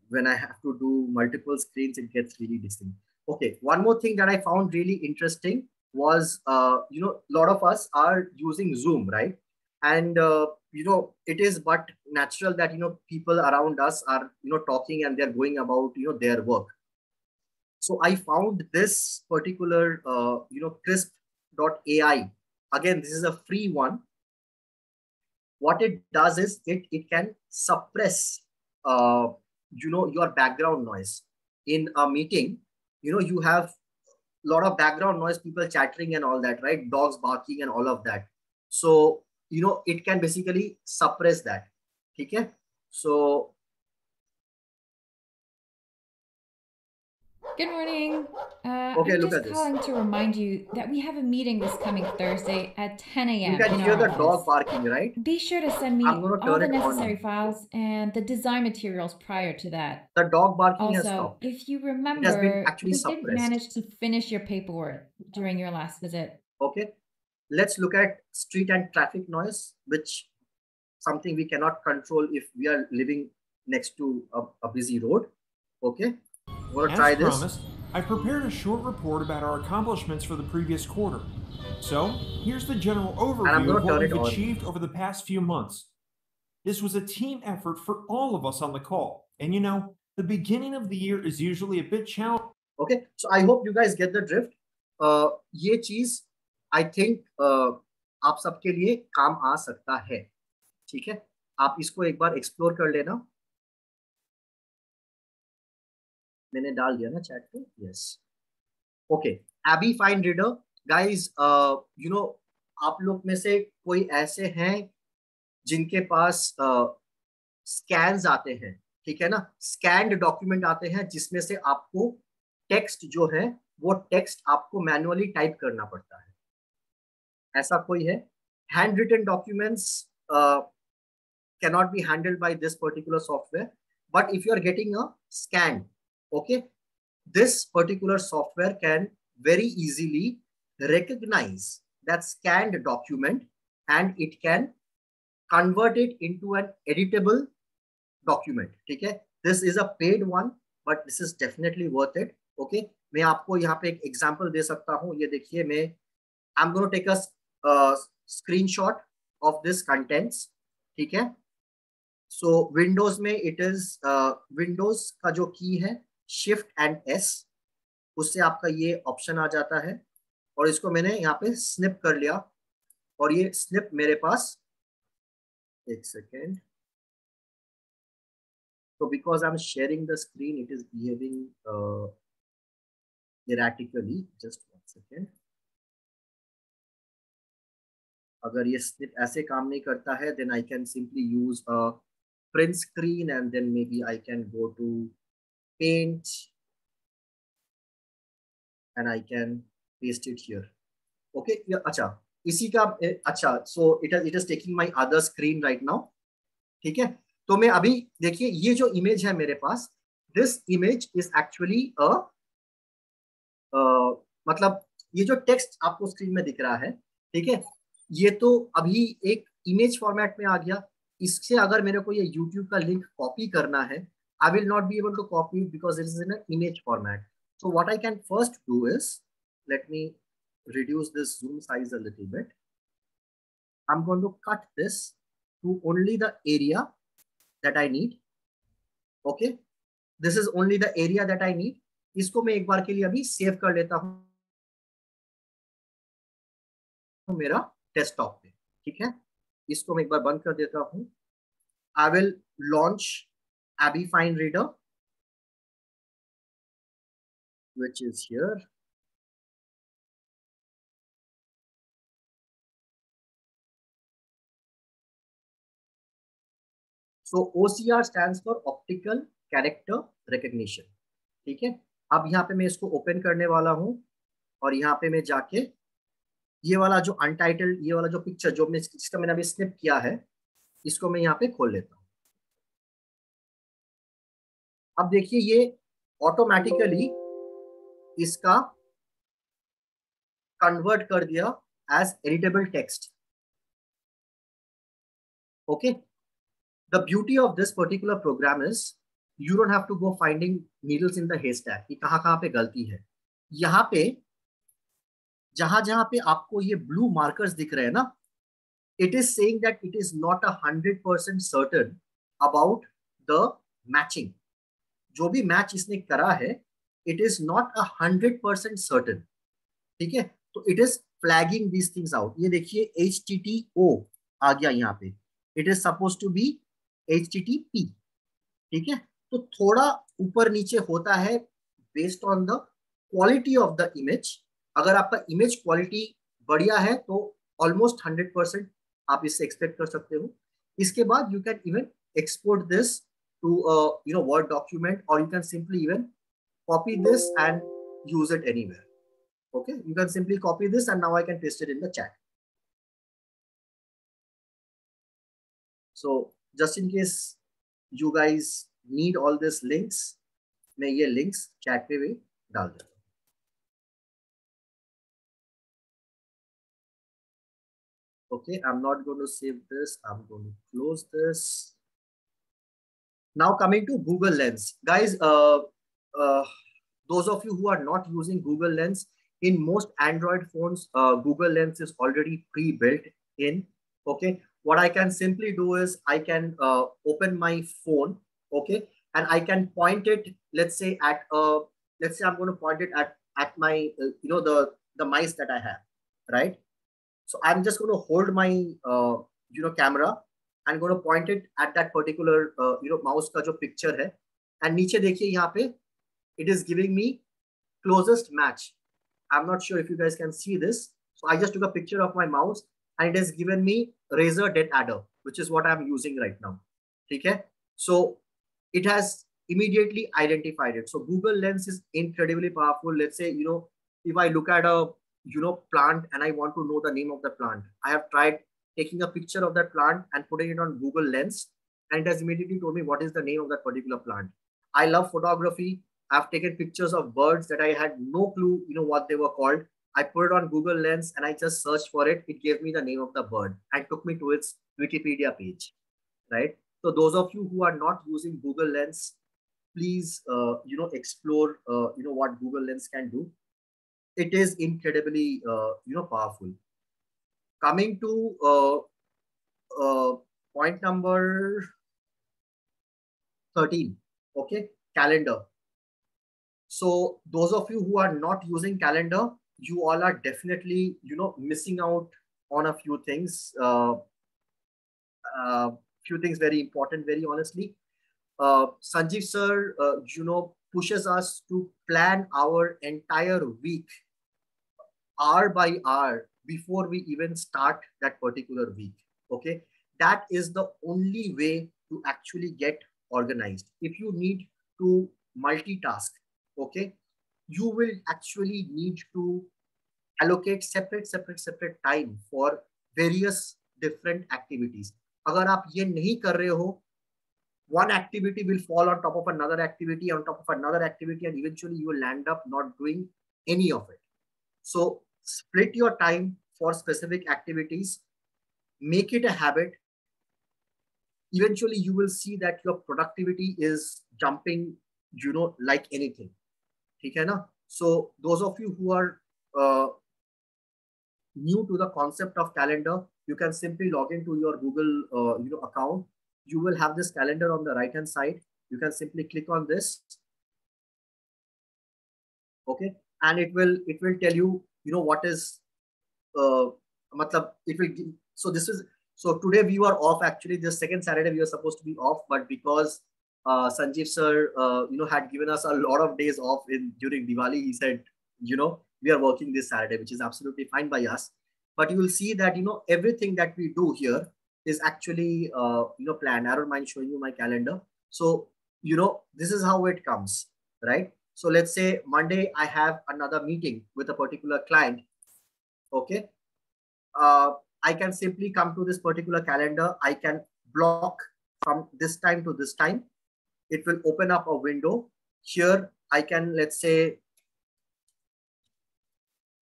S1: when I have to do multiple screens, it gets really distinct. Okay, one more thing that I found really interesting was, uh, you know, a lot of us are using Zoom, right? And, uh, you know, it is but natural that, you know, people around us are, you know, talking and they're going about, you know, their work. So I found this particular, uh, you know, krisp.ai. Again, this is a free one. What it does is it, it can suppress, uh, you know, your background noise. In a meeting you know you have a lot of background noise people chattering and all that right? Dogs barking and all of that. So you know it can basically suppress that. Okay? So
S4: Good morning. Uh,
S1: okay,
S4: I'm
S1: look
S4: just
S1: at
S4: calling
S1: this.
S4: to remind you that we have a meeting this coming Thursday at 10 a.m.
S1: You can
S4: in
S1: hear
S4: our
S1: the
S4: office.
S1: dog barking, right?
S4: Be sure to send me all the
S1: it on
S4: necessary files and the design materials prior to that.
S1: The dog barking has
S4: Also,
S1: stopped.
S4: if you
S1: has
S4: remember,
S1: actually
S4: you
S1: didn't
S4: manage to finish your paperwork during your last visit.
S1: Okay. Let's look at street and traffic noise, which something we cannot control if we are living next to a, a busy road. Okay. I'm gonna
S5: As
S1: try this.
S5: promised, I prepared a short report about our accomplishments for the previous quarter. So, here's the general
S1: I'm
S5: overview
S1: gonna
S5: of what
S1: turn
S5: we've
S1: it on.
S5: achieved over the past few months. This was a team effort for all of us on the call. And you know, the beginning of the year is usually a bit challenging.
S1: Okay. So I hope you guys get the drift. Uh, ये चीज I think uh, आप सबके लिए काम आ सकता है ठीक है आप इसको एक बार एक्सप्लोर कर लेना मैंने डाल दिया ना चैट पे? Yes okay ABBYY FineReader guys you know आप लोग में से कोई ऐसे हैं जिनके पास स्कैन्स आते हैं ठीक है ना? स्कैंड डॉक्यूमेंट आते हैं जिसमें से आपको टेक्स्ट जो है वो टेक्स्ट आपको मैनुअली टाइप करना पड़ता है। ऐसा कोई है? Handwritten documents cannot be handled by this particular software but if you are getting a scan okay this particular software can very easily recognize that scanned document and it can convert it into an editable document ठीक है this is a paid one but this is definitely worth it okay मैं आपको यहाँ पे एक example दे सकता हूँ ये देखिए मैं I am going to take a screenshot of this contents ठीक है सो so, विंडोज़ में इट इज़ विंडोज़ का जो की है शिफ्ट एंड एस उससे आपका ये ऑप्शन आ जाता है। और इसको मैंने यहाँ पे स्निप कर लिया। और ये स्निप मेरे पास, एक सेकेंड तो because I am sharing the screen it is behaving erratically. Just one second अगर ये स्निप ऐसे काम नहीं करता है then I can simply use a print screen and then maybe I can go to paint and I can paste it here. Okay, yeah, acha. इसी का अच्छा so it it is taking my other screen right now ठीक है? तो मैं अभी देखिए ये जो इमेज है मेरे पास this image is actually a मतलब ये जो टेक्स्ट आपको स्क्रीन में दिख रहा है ठीक है? ये तो अभी एक इमेज फॉर्मेट में आ गया। इससे अगर मेरे को ये YouTube का लिंक कॉपी करना है I will not be able to copy because it is in image format so what I can first do is let me reduce this zoom size a little bit. I'm going to cut this to only the area that I need. Okay, this is only the area that I need. इसको मैं एक बार के लिए अभी save कर लेता हूँ मेरा डेस्कटॉप पे ठीक है इसको मैं एक बार बंद कर देता हूँ I will launch ABBYY FineReader which is here. So OCR stands for Optical Character Recognition. ठीक है अब यहाँ पे मैं इसको ओपन करने वाला हूँ और यहाँ पे मैं जाके ये वाला जो अनटाइटल्ड ये वाला जो पिक्चर जो मैं जिसका मैंने अभी स्निप किया है, इसको मैं यहाँ पे खोल लेता हूँ अब देखिए ये ऑटोमेटिकली इसका कन्वर्ट कर दिया as editable text okay the beauty of this particular program is you don't have to go finding needles in the hair stack कि कहाँ कहाँ पे गलती है। यहाँ पे, जहाँ जहाँ पे आपको ये ब्लू मार्कर्स दिख रहे हैं ना it is saying that it is not a hundred percent certain about the matching जो भी मैच इसने करा है it is not a hundred percent certain ठीक है? तो it is flagging these things out ये देखिए एच टी टी ओ आ गया यहाँ पे. It is suppose to be H T T P ठीक है? तो थोड़ा ऊपर नीचे होता है based on the quality of the image अगर आपका इमेज क्वालिटी बढ़िया है तो ऑलमोस्ट हंड्रेड परसेंट आप इससे एक्सपेक्ट कर सकते हो. इसके बाद you can even export this to you no word document और you can simply even copy this and use it anywhere. Okay, you can simply copy this and now I can paste it in the chat. So just in case you guys need all these links, मैं ये links chat पे भी डाल देता Okay, I'm not going to save this. I'm going to close this. Now coming to Google Lens. Guys, uh, uh, those of you who are not using Google Lens, in most Android phones, uh, Google Lens is already pre-built in. Okay, what I can simply do is I can uh, open my phone, okay, and I can point it, let's say at, uh, let's say I'm going to point it at, at my, uh, you know, the, the mice that I have, right? So I'm just going to hold my, uh, you know, camera. I'm going to point it at that particular uh, you know mouse का जो picture है and नीचे देखिए यहाँ पे it is giving me closest match. I'm not sure if you guys can see this. So I just took a picture of my mouse and it has given me Razer DeathAdder, which is what I'm using right now. Okay. So it has immediately identified it. So Google Lens is incredibly powerful. Let's say, you know, if I look at a, you know, plant and I want to know the name of the plant, I have tried taking a picture of that plant and putting it on Google Lens and it has immediately told me what is the name of that particular plant. I love photography. I've taken pictures of birds that I had no clue, you know, what they were called. I put it on Google Lens and I just searched for it. It gave me the name of the bird and took me to its Wikipedia page, right? So those of you who are not using Google Lens, please, uh, you know, explore, uh, you know, what Google Lens can do. It is incredibly, uh, you know, powerful. Coming to uh, uh, point number 13, okay, calendar. So those of you who are not using calendar, you all are definitely, you know, missing out on a few things. Uh, uh, few things very important, very honestly. Uh, Sanjeev sir, uh, you know, pushes us to plan our entire week, hour by hour, before we even start that particular week. Okay, that is the only way to actually get organized. If you need to multitask, okay, you will actually need to allocate separate, separate, separate time for various different activities. अगर आप ये नहीं कर रहे हो one activity will fall on top of another activity on top of another activity and eventually you will land up not doing any of it so split your time for specific activities make it a habit eventually you will see that your productivity is jumping you know like anything okay na? so those of you who are uh, new to the concept of calendar you can simply log into your Google uh, you know, account. You will have this calendar on the right hand side. You can simply click on this. Okay. And it will it will tell you, you know, what is uh it will give so this is so today we were off actually the second Saturday we were supposed to be off, but because uh, Sanjeev sir, uh, you know, had given us a lot of days off in during Diwali, he said, you know, we are working this Saturday, which is absolutely fine by us. But you will see that you know everything that we do here is actually uh, you know planned. I don't mind showing you my calendar. So you know this is how it comes right so let's say monday i have another meeting with a particular client okay? Uh, i can simply come to this particular calendar. I can block from this time to this time. It will open up a window. Here i can let's say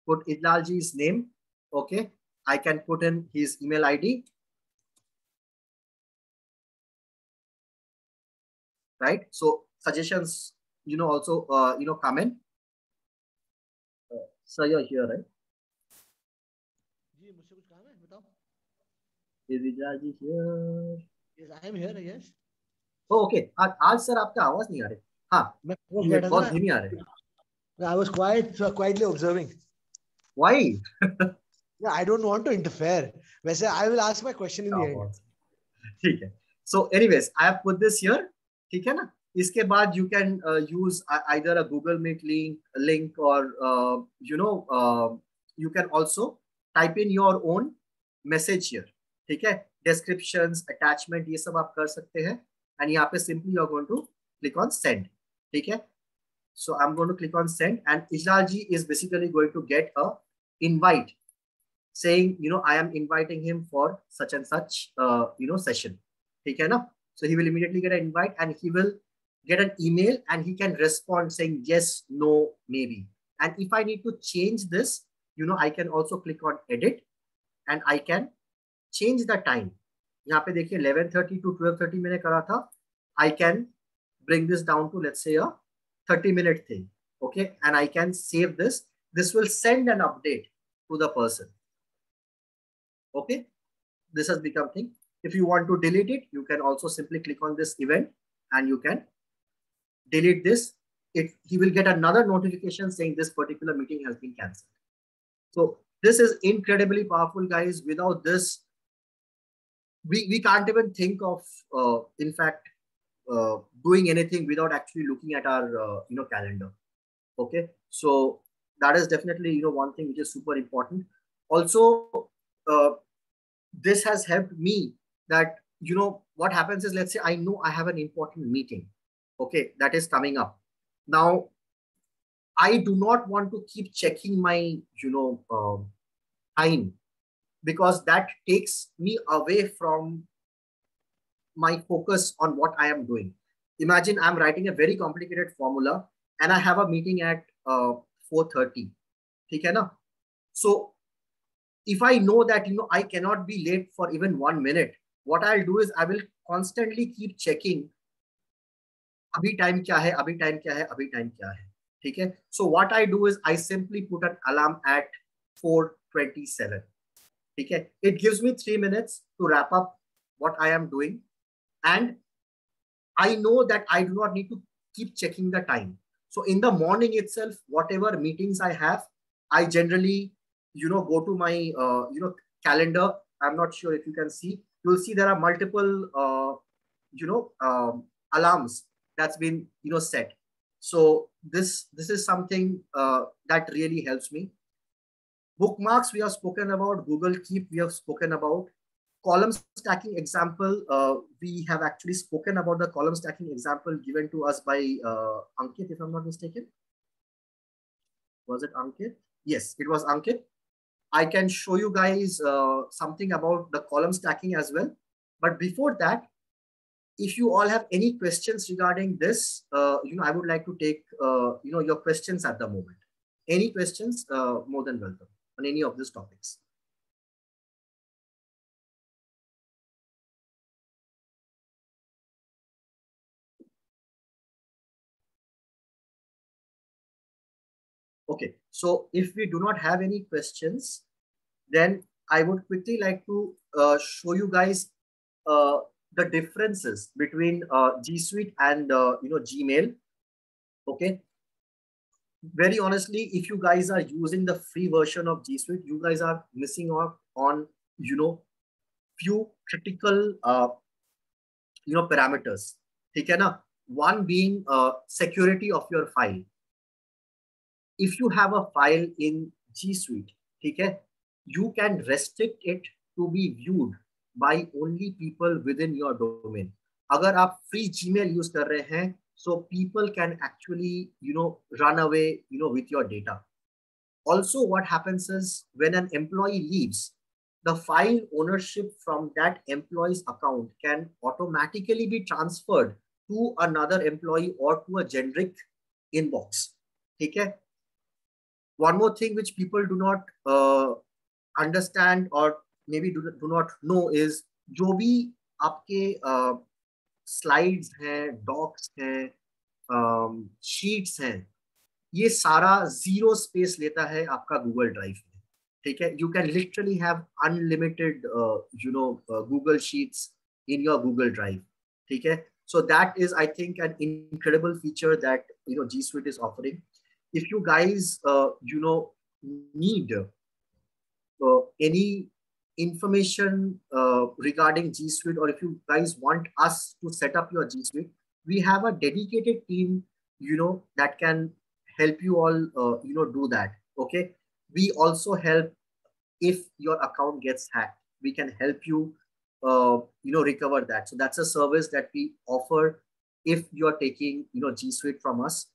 S1: put Ijlalji's name okay? I can put in his email id right? So suggestions you know also uh, you know come in uh, so you're here right is Vijaji here
S2: yes i am here yes
S1: oh okay आज आज sir आपका आवाज नहीं आ रहा हाँ बहुत धीमी आ रहे
S2: I was quite uh, quietly observing.
S1: Why?
S2: Yeah, I don't want to interfere. वैसे I will ask my question in the end.
S1: ठीक है. So anyways, I have put this here. ठीक है ना? इसके बाद you can use either a Google Meet link link और you know you can also type in your own message here ठीक है? डिस्क्रिप्शन अटैचमेंट ये सब आप कर सकते हैं। एंड यहाँ पे simply you are going to click on send ठीक है? So i'm going to click on send and Ijlalji is basically going to get a invite saying you know i am inviting him for such and such uh, you know session okay now so he will immediately get an invite and he will get an email and he can respond saying yes, no, maybe. And if I need to change this, you know, I can also click on edit and I can change the time. यहाँ पे देखिए 11:30 to 12:30 मैंने करा था. I can bring this down to let's say a 30 minute thing. Okay, and I can save this. This will send an update to the person. Okay, this has become thing. If you want to delete it, you can also simply click on this event and you can delete this. It, he will get another notification saying this particular meeting has been cancelled. So this is incredibly powerful, guys. Without this, we, we can't even think of, uh, in fact, uh, doing anything without actually looking at our, uh, you know, calendar. Okay. So that is definitely, you know, one thing which is super important. Also, uh, this has helped me that you know what happens is let's say i know i have an important meeting okay that is coming up now I do not want to keep checking my, you know, um, time because that takes me away from my focus on what I am doing. Imagine I'm writing a very complicated formula and I have a meeting at uh, 4.30. Okay, na? So if I know that, you know, I cannot be late for even one minute, what I'll do is I will constantly keep checking अभी time क्या है अभी time क्या है अभी time क्या है ठीक है so what I do is I simply put an alarm eight 427 ठीक है it gives me 3 minutes to wrap up what I am doing and I know that I do not need to keep checking the time so in the morning itself whatever meetings I have I generally you know go to my uh, you know calendar I'm not sure if you can see you'll see there are multiple uh, you know um, alarms that's been you know set so this this is something uh, that really helps me. Bookmarks we have spoken about google keep we have spoken about. Column stacking example uh, we have actually spoken about the column stacking example given to us by uh, ankit if i'm not mistaken. Was it ankit? Yes it was ankit. I can show you guys uh, something about the column stacking as well. But before that if you all have any questions regarding this, uh, you know, I would like to take, uh, you know, your questions at the moment. Any questions, uh, more than welcome on any of these topics. Okay, so if we do not have any questions, then I would quickly like to uh, show you guys uh, the differences between uh, G Suite and uh, you know Gmail. Okay. Very honestly, if you guys are using the free version of G Suite, you guys are missing out on you know few critical uh, you know parameters. Okay, na? One being uh, security of your file. If you have a file in G Suite, okay, you can restrict it to be viewed by only people within your domain. अगर आप free Gmail use कर रहे हैं, so people can actually, you know, run away, you know, with your data. Also, what happens is when an employee leaves, the file ownership from that employee's account can automatically be transferred to another employee or to a generic inbox. Okay. One more thing which people do not uh, understand or maybe do not know is जो भी आपके slide uh, हैं docs हैं sheets uh, हैं ये सारा zero space लेता है आपका गूगल ड्राइव में ठीक है? You can literally have unlimited you know Google Sheets in your Google Drive ठीक है? So that is I think an incredible feature that you know G Suite is offering if you guys you know need any information uh, regarding G Suite, or if you guys want us to set up your G Suite, we have a dedicated team, you know, that can help you all, uh, you know, do that. Okay. We also help if your account gets hacked. We can help you, uh, you know, recover that. So that's a service that we offer if you're taking, you know, G Suite from us.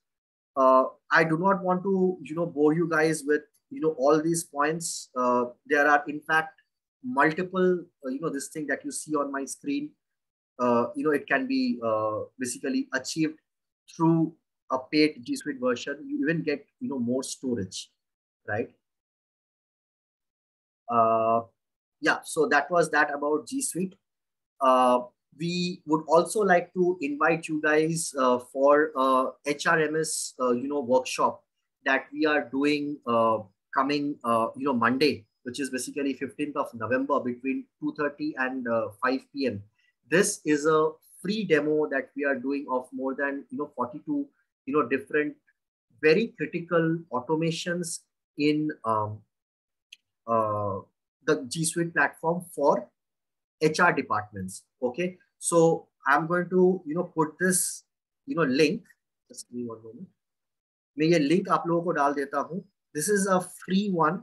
S1: Uh, I do not want to, you know, bore you guys with, you know, all these points. Uh, there are, in fact, multiple, uh, you know, this thing that you see on my screen, uh, you know, it can be uh, basically achieved through a paid G Suite version. You even get, you know, more storage, right? Uh, yeah, so that was that about G Suite. Uh, we would also like to invite you guys for HRMS, you know, workshop that we are doing coming, you know, Monday which is basically 15th of November between 2.30 and uh, 5 p.m. This is a free demo that we are doing of more than, you know, 42, you know, different very critical automations in um, uh, the G Suite platform for HR departments. Okay. So I'm going to, you know, put this, you know, link. Just give me one moment. मैं ये link आप लोगों को डाल देता हूँ this is a free one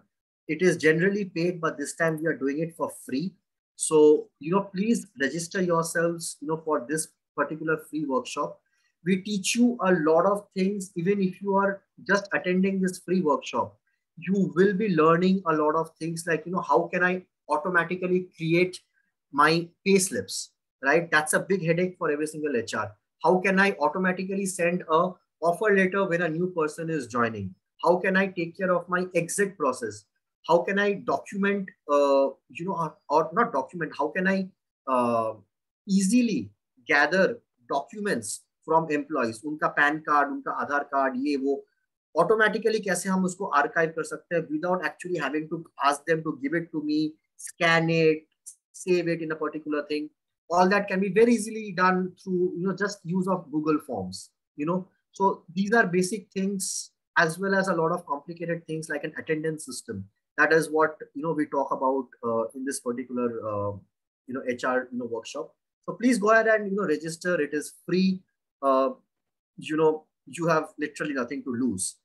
S1: it is generally paid, but this time we are doing it for free. So, you know, please register yourselves, you know, for this particular free workshop. we teach you a lot of things. Even if you are just attending this free workshop you will be learning a lot of things like you know how can i automatically create my pay slips right? That's a big headache for every single hr how can i automatically send a offer letter when a new person is joining? How can i take care of my exit process how can i document uh, you know or, or, not document how can i uh, easily gather documents from employees उनका pan card उनका आधार card ये वो automatically कैसे हम उसको archive कर सकते हैं without actually having to ask them to give it to me scan it save it in a particular thing all that can be very easily done through you know just use of google forms you know so these are basic things as well as a lot of complicated things like an attendance system that is what you know we talk about uh, in this particular uh, you know hr you know workshop. So please go ahead and you know register. It is free. Uh, you know you have literally nothing to lose.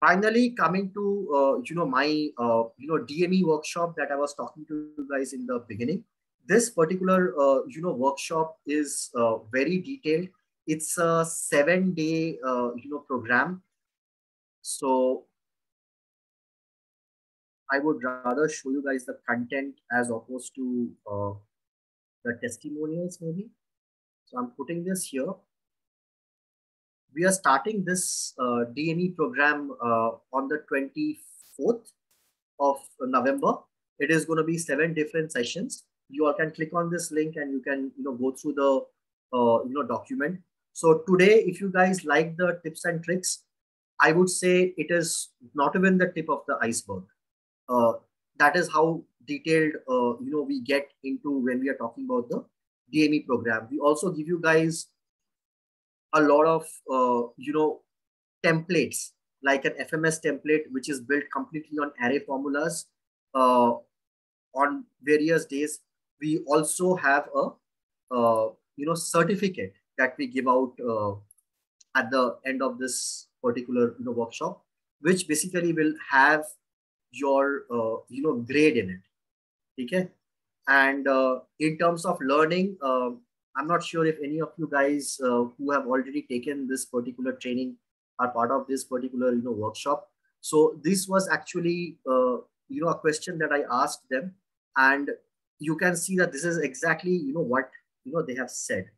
S1: Finally coming to uh, you know my uh, you know dme workshop that i was talking to you guys in the beginning. This particular uh, you know workshop is very detailed. It's a seven day you know program. So I would rather show you guys the content as opposed to uh, the testimonials maybe. So I'm putting this here. We are starting this uh, DME program uh, on the 24th of November. It is going to be seven different sessions. You all can click on this link and you can you know go through the uh, you know document. So today, if you guys like the tips and tricks, I would say it is not even the tip of the iceberg that is how detailed uh, you know we get into when we are talking about the DME program. We also give you guys a lot of uh, you know templates like an FMS template which is built completely on array formulas uh, on various days. We also have a uh, you know certificate that we give out uh, at the end of this particular you know workshop, which basically will have your uh, you know grade in it. Okay? And uh, in terms of learning uh, i'm not sure if any of you guys uh, who have already taken this particular training are part of this particular you know workshop. So this was actually uh, you know a question that i asked them. And you can see that this is exactly you know what you know they have said.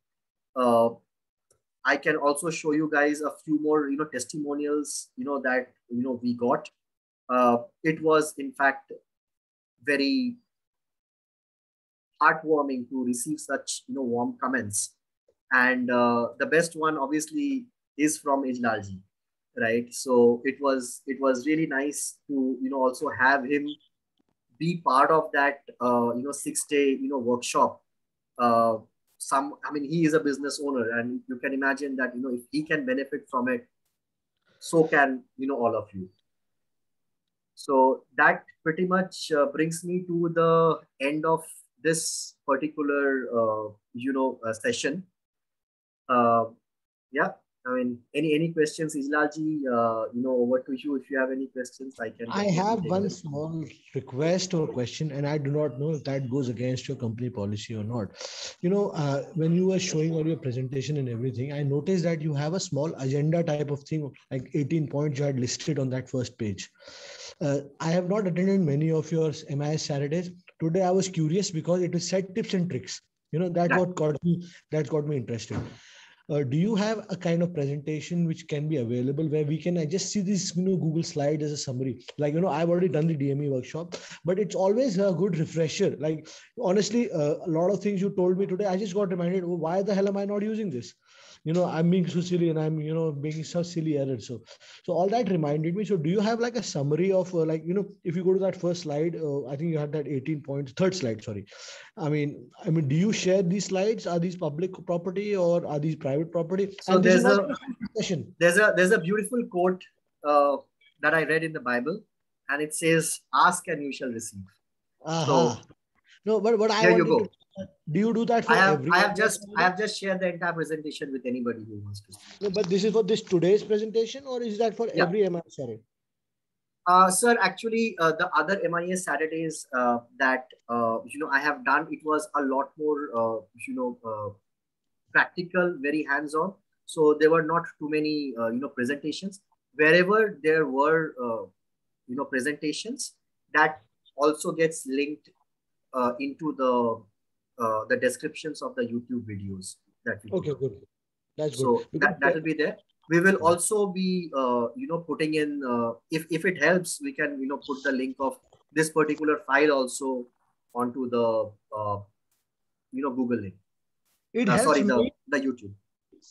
S1: Uh, i can also show you guys a few more you know testimonials you know that you know we got uh, it was, in fact, very heartwarming to receive such you know warm comments. And uh, the best one, obviously, is from Ijlalji, right? So it was it was really nice to you know also have him be part of that uh, you know six day you know workshop. Uh, some, I mean, he is a business owner, and you can imagine that you know if he can benefit from it, so can you know all of you. So that pretty much uh, brings me to the end of this particular, uh, you know, uh, session. Uh, yeah, I mean, any any questions, Ijlalji? Uh, you know, over to you. If you have any questions, I can.
S2: I have one small request or question, and I do not know if that goes against your company policy or not. You know, uh, when you were showing all your presentation and everything, I noticed that you have a small agenda type of thing, like 18 points you had listed on that first page. Uh, I have not attended many of your MIS Saturdays. Today I was curious because it was set tips and tricks. You know, that's what got me that got me interested. Uh, do you have a kind of presentation which can be available where we can I just see this you know Google slide as a summary? Like you know, I've already done the DME workshop, but it's always a good refresher. Like honestly, uh, a lot of things you told me today, I just got reminded. Oh, why the hell am I not using this? You know i'm being so silly and i'm you know making such silly errors. So so all that reminded me. So do you have like a summary of uh, like you know if you go to that first slide uh, i think you had that 18 points third slide sorry. I mean i mean do you share these slides? Are these public property or are these private property?
S1: So and there's a there's a there's a beautiful quote uh, that i read in the bible and it says ask and you shall receive.
S2: Uh-huh. so no but what i
S1: go
S2: to, do you do that for
S1: I have,
S2: everyone?
S1: I have just I have just shared the entire presentation with anybody who wants to.
S2: No, but this is for this today's presentation, or is that for yeah. every MIS Saturday?
S1: Uh, sir, actually, uh, the other MIS Saturdays uh, that uh, you know I have done, it was a lot more uh, you know uh, practical, very hands-on. so there were not too many uh, you know presentations. Wherever there were uh, you know presentations, that also gets linked uh, into the uh, the descriptions of the YouTube videos that we
S2: Okay,
S1: do.
S2: good. That's good.
S1: So
S2: Because-
S1: that, that will be there. We will also be, uh, you know, putting in, uh, if, if it helps, we can, you know, put the link of this particular file also onto the, uh, you know, Google link.
S2: it
S1: Uh,
S2: helps
S1: sorry, the, the YouTube.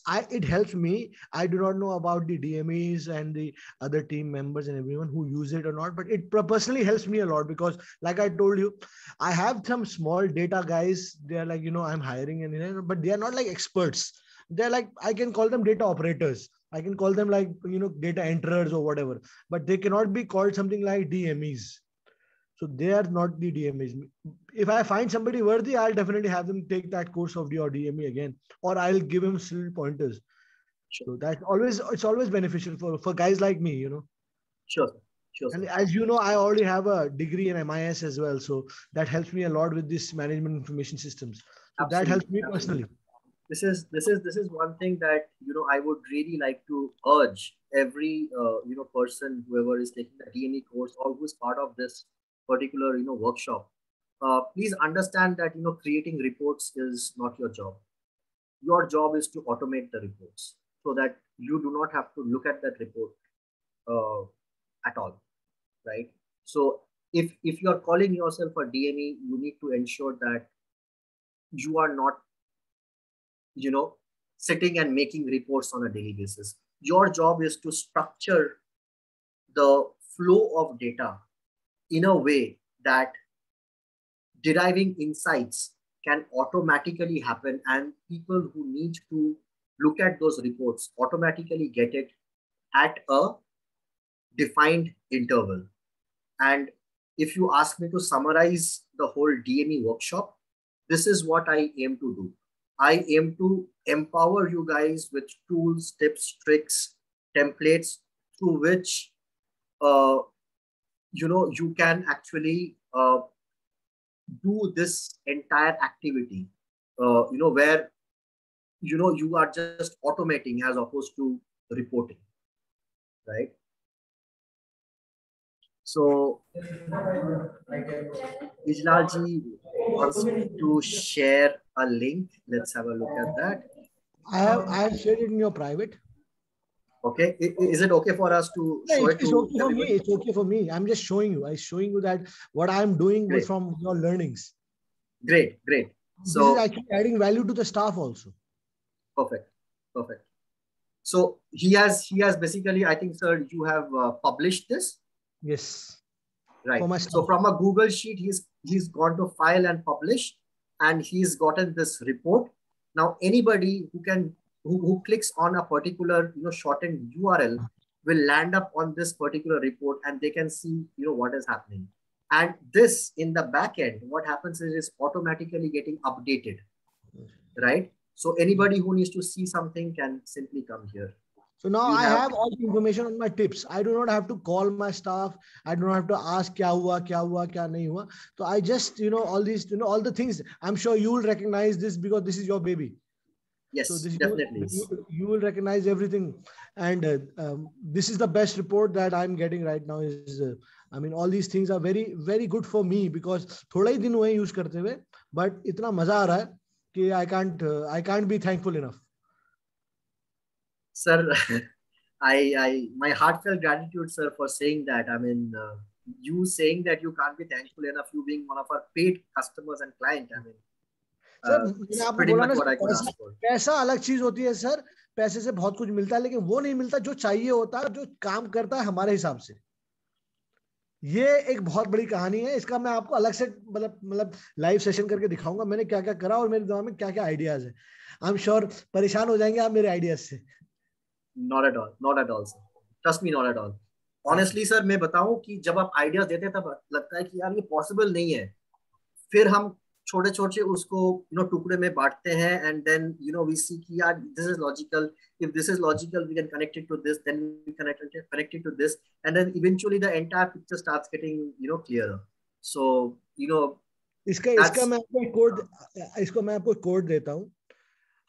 S2: I it helps me. I do not know about the DMEs and the other team members and everyone who use it or not, but it personally helps me a lot because, like I told you, I have some small data guys. They are like you know I'm hiring and you know, but they are not like experts. They're like I can call them data operators. I can call them like you know data enterers or whatever, but they cannot be called something like DMEs. So they are not the DMEs. If I find somebody worthy, I'll definitely have them take that course of or DME again or I'll give him little pointers. So that's always it's always beneficial for for guys like me, you know.
S1: Sure, sure.
S2: And as you know, I already have a degree in MIS as well, so that helps me a lot with this management information systems. So that helps me personally.
S1: this is this is this is one thing that you know I would really like to urge every uh, you know person whoever is taking the DME course or who's part of this particular you know workshop. Uh, please understand that you know creating reports is not your job. Your job is to automate the reports so that you do not have to look at that report uh, at all, right? So if if you are calling yourself a DME, you need to ensure that you are not you know sitting and making reports on a daily basis your job is to structure the flow of data in a way that deriving insights can automatically happen and people who need to look at those reports automatically get it at a defined interval. And if you ask me to summarize the whole dme workshop this is what i aim to do. I aim to empower you guys with tools, tips, tricks, templates through which uh, you know you can actually uh, do this entire activity. Uh, you know where you know you are just automating as opposed to reporting, right? So Ijlalji wants to share a link. Let's have a look at that.
S2: I have I have shared it in your private.
S1: Okay, is it okay for us to
S2: Yeah,
S1: show
S2: it-
S1: it
S2: it's
S1: to
S2: okay for me. It's okay for me. I'm just showing you. I'm showing you that what I'm doing
S1: Great.
S2: from your learnings.
S1: Great, great. So this
S2: is actually adding value to the staff also.
S1: perfect, perfect. So he has he has basically, I think, sir, you have uh, published this,
S2: Yes.
S1: right? So from a Google sheet, he's he's gone to file and publish, and he's gotten this report. Now anybody who can who, who clicks on a particular you know shortened URL will land up on this particular report and they can see you know what is happening. And this in the back end, what happens is it's automatically getting updated, right? So anybody who needs to see something can simply come here.
S2: So now
S1: You
S2: I
S1: have-
S2: have all the information on my tips. I do not have to call my staff. I do not have to ask kya hua, kya hua, kya nahi hua. So I just, you know, all these, you know, all the things. I'm sure you will recognize this because this is your baby.
S1: Yes,
S2: So this
S1: definitely.
S2: You, you, you will recognize everything. And uh, um, this is the best report that I'm getting right now. Is uh, I mean, all these things are very, very good for me because थोड़ा ही दिन हुए use करते हुए, but इतना मजा आ रहा है कि I can't, uh, I can't be thankful enough.
S1: sir i i my heartfelt gratitude sir for saying that i mean uh, you saying that you can't be thankful enough you being one of our paid customers and client i mean
S2: Sir,
S1: uh,
S2: मैंने आपको बोला ना, पैसा- पैसा अलग चीज़ होती है sir. पैसे से बहुत कुछ मिलता है लेकिन वो नहीं मिलता जो चाहिए होता है जो काम करता है हमारे हिसाब से। ये एक बहुत बड़ी कहानी है। इसका मैं आपको अलग से मतलब मतलब लाइव सेशन करके दिखाऊँगा। मैंने क्या क्या करा और मेरे दिमाग में क्या क्या आइडियाज़ है। आई एम श्योर परेशान हो जाएँगे आप मेरे आइडियाज़ से।
S1: Not at all not at all sir. Trust me not at all. Honestly sir मैं बताऊँ कि जब आप आइडियाज़ देते हैं तब लगता है कि यार ये पॉसिबल नहीं है। फिर हम छोटे छोटे उसको यू नो टुकड़े में बांटते हैं and then you know we see कि यार this is logical if this is logical we can connect it to this then we connect connect it to this and then eventually the entire picture starts getting you know clear so you know
S2: इसका इसका मैं आपको code इसको मैं आपको code देता हूँ.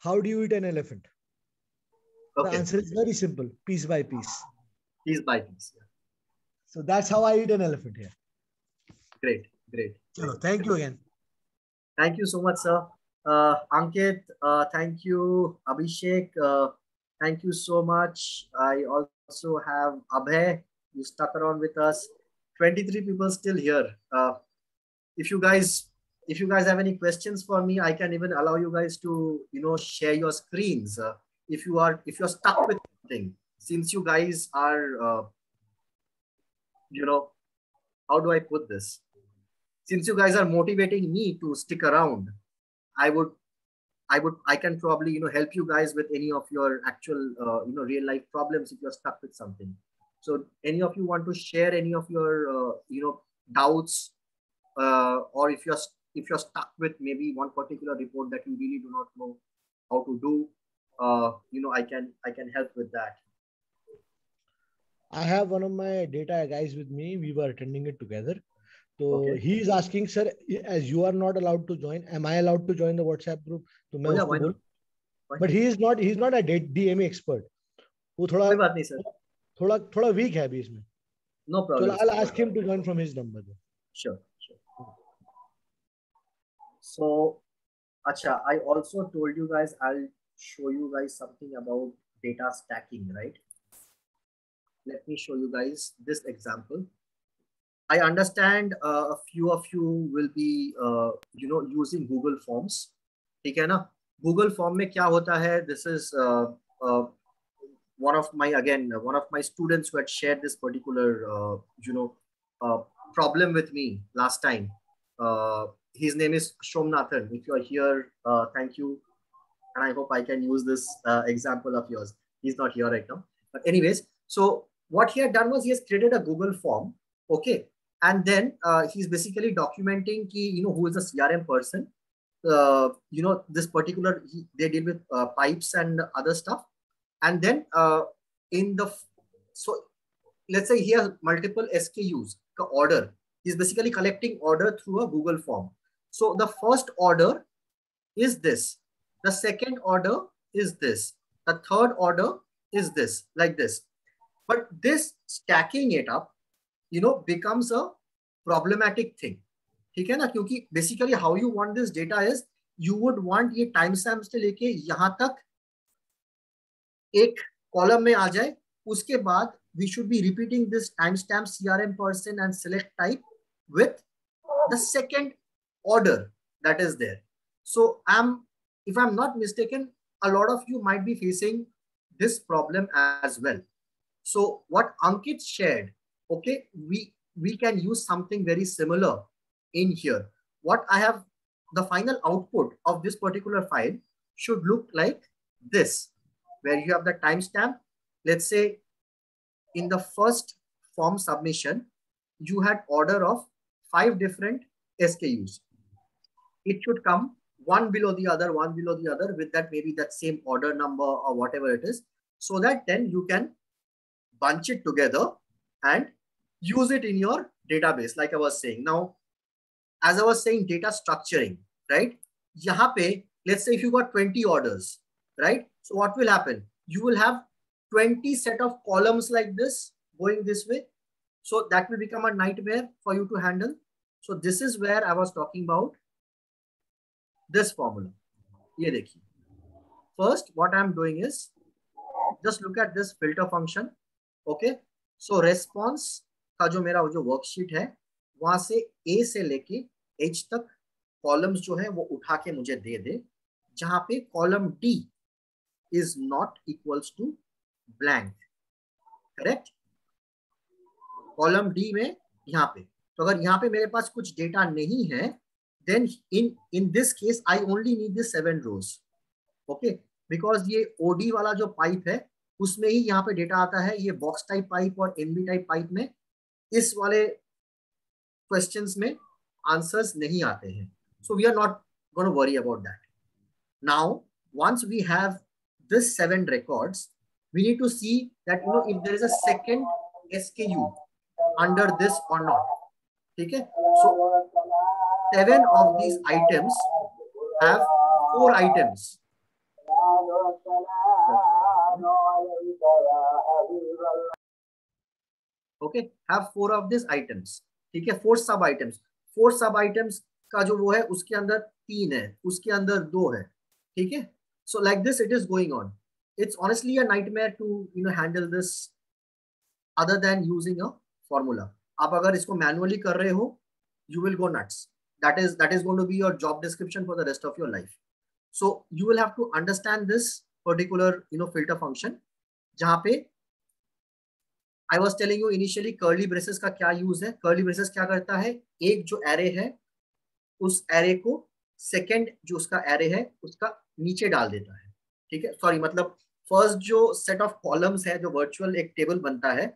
S2: How do you eat an elephant
S1: okay the
S2: answer is very simple. Piece by piece
S1: piece by piece yeah.
S2: so that's how i eat an elephant great
S1: great great.
S2: Chalo, thank you
S1: Thank you so much, sir. Uh, Ankit, uh, thank you. Avishek, uh, thank you so much. I also have Abhay, you stuck around with us. 23 people still here. Uh, if you guys if you guys have any questions for me, I can even allow you guys to, you know, share your screens. Uh, if you are if you're stuck with something, since you guys are, uh, you know, how do I put this? Since you guys are motivating me to stick around, I would, I would, I can probably, you know, help you guys with any of your actual, uh, you know, real life problems if you're stuck with something. So, any of you want to share any of your, uh, you know, doubts, uh, or if you're if you're stuck with maybe one particular report that you really do not know how to do, uh, you know, I can I can help with that.
S2: I have one of my data guys with me. We were attending it together. So
S1: Okay.
S2: he is asking, sir, as you are not allowed to join, am I allowed to join the WhatsApp group? तो मैं
S1: Oh, yeah,
S2: उसको
S1: why not?
S2: बोल-
S1: Why
S2: But he is not, he is not a D- DMA expert. वो थोड़ा
S1: कोई बात नहीं sir
S2: थोड़ा थोड़ा weak है अभी इसमें.
S1: No
S2: So
S1: problem
S2: I'll ask him to join from his number. then.
S1: Sure, sure. So, Acha, I also told you guys I'll show you guys something about data stacking, right? Let me show you guys this example. I understand uh, a few of you will be, uh, you know, using Google Forms. ठीक है ना? Google Form में क्या होता है? This is uh, uh, one of my again one of my students who had shared this particular, uh, you know, uh, problem with me last time. Uh, his name is Shomnathan. If you're here, uh, thank you. And I hope I can use this uh, example of yours. He's not here right now. But anyways, so what he had done was he has created a Google form. Okay. and then uh, he's basically documenting ki, you know, who is a CRM person. Uh, you know, this particular, he, they deal with uh, pipes and other stuff. And then uh, in the, so let's say he has multiple SKUs, ka order. He's basically collecting order through a Google form. So the first order is this. The second order is this. The third order is this, like this. But this stacking it up, you know, becomes a problematic thing. ठीक है ना क्योंकि basically how you want this data is you would want ये time stamp से लेके यहां तक एक कॉलम में आ जाए उसके बाद we should be repeating this timestamp CRM person and select type with the second order that is there. So I'm, if I'm not mistaken, a lot of you might be facing this problem as well. So what Ankit shared, okay, we we can use something very similar in here. What I have, the final output of this particular file should look like this, where you have the timestamp. Let's say in the first form submission, you had order of five different SKUs. It should come one below the other, one below the other with that maybe that same order number or whatever it is, so that then you can bunch it together and use it in your database like i was saying. Now as i was saying data structuring right? pe let's say if you got 20 orders right? So what will happen? You will have 20 set of columns like this going this way. So that will become a nightmare for you to handle. So this is where i was talking about this formula. ye dekhiye first what i am doing is just look at this filter function okay? So response का जो मेरा जो worksheet है, वहाँ से A से लेके H तक कॉलम्स जो है वो उठा के मुझे दे दे, जहाँ पे column D is not equals to blank. Correct column D में यहाँ पे। तो अगर यहाँ पे मेरे पास कुछ डेटा नहीं है then in in this case I only need this seven rows okay because ये ओडी वाला जो पाइप है, उसमें ही यहाँ पे डेटा आता है, ये बॉक्स टाइप पाइप और एनबी टाइप पाइप में। इस वाले क्वेश्चंस में आंसर्स नहीं आते हैं so we are not gonna worry about that now once we have this seven records we need to see that you know if there is a second SKU under this or not. Okay, so seven of these items have four items. Okay have four of this items ठीक है? Four सब items four सब items का जो वो है, उसके अंदर तीन है, उसके अंदर दो है। ठीक है? So, like this it is going on. It's honestly a nightmare to, you know, handle this other than using a formula. आप अगर इसको मैनुअली कर रहे हो you will go nuts that is that is going to be your job description for the rest of your life so you will have to understand this particular you know filter function जहाँ पे I was telling you initially curly braces का क्या use है? Curly braces क्या करता है? एक जो एरे है, उस एरे को सेकेंड जो उसका एरे है, उसका नीचे डाल देता है। ठीक है? सॉरी मतलब फ़र्स्ट जो सेट ऑफ़ कॉलम्स है, जो वर्चुअल एक टेबल बनता है,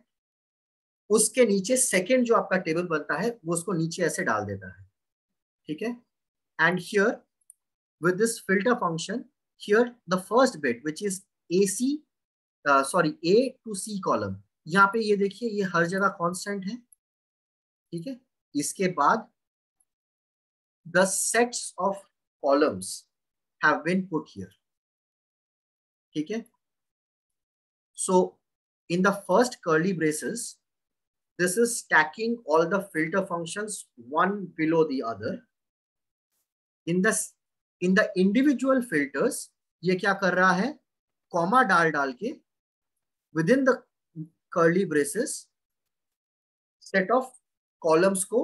S1: उसके नीचे सेकेंड जो आपका टेबल बनता है, वो उसको नीचे ऐसे डाल देता है। ठीक है? And here with this filter function here the first bit which is A C sorry A to C column यहाँ पे ये देखिए, ये हर जगह कॉन्स्टेंट है, ठीक है? इसके बाद the sets of columns have been put here ठीक है? So in the first curly braces this is stacking all the filter functions one below the other in the in the individual filters ये क्या कर रहा है? Comma डाल डाल के with in the curly braces set of columns को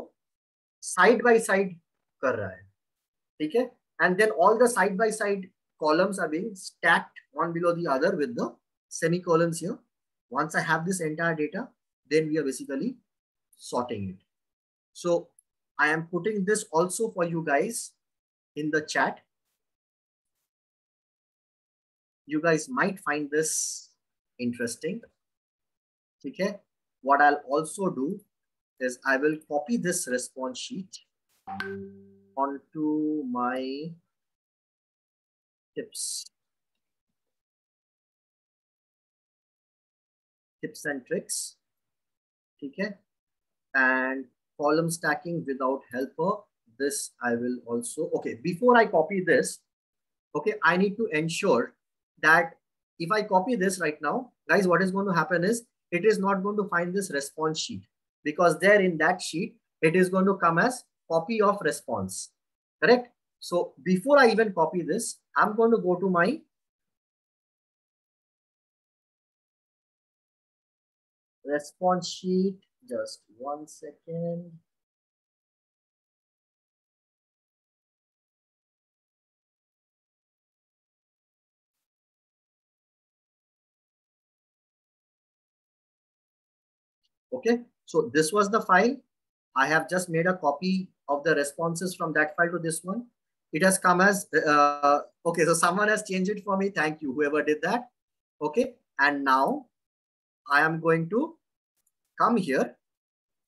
S1: side by side कर रहा है ठीक है and then all the side by side columns are being stacked one below the other with the semicolons here. Once I have this entire data, then we are basically sorting it. So I am putting this also for you guys in the chat. You guys might find this interesting. Okay. What I'll also do is I will copy this response sheet onto my tips. Tips and tricks. Okay. And column stacking without helper. This I will also, okay, before I copy this, okay, I need to ensure that if I copy this right now, guys, what is going to happen is it is not going to find this response sheet because there in that sheet, it is going to come as copy of response, correct? So before I even copy this, I'm going to go to my response sheet. Just one second. Okay, so this was the file. I have just made a copy of the responses from that file to this one. It has come as, uh, okay, so someone has changed it for me. Thank you, whoever did that. Okay, and now I am going to come here.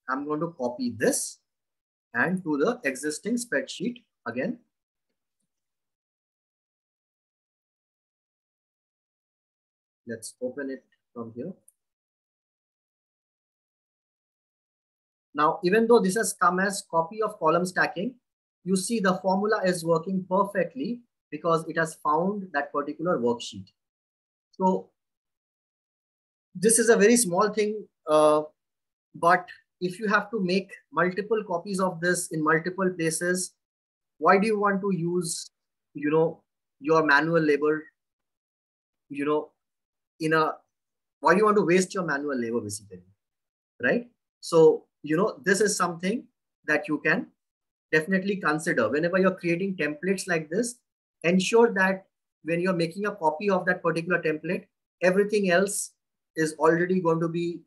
S1: I'm going to copy this and to the existing spreadsheet again. Let's open it from here. Now, even though this has come as copy of column stacking, you see the formula is working perfectly because it has found that particular worksheet. So this is a very small thing, uh, but if you have to make multiple copies of this in multiple places, why do you want to use, you know, your manual labor, you know, in a, why do you want to waste your manual labor basically, right? So, you know, this is something that you can definitely consider whenever you're creating templates like this ensure that when you're making a copy of that particular template everything else is already going to be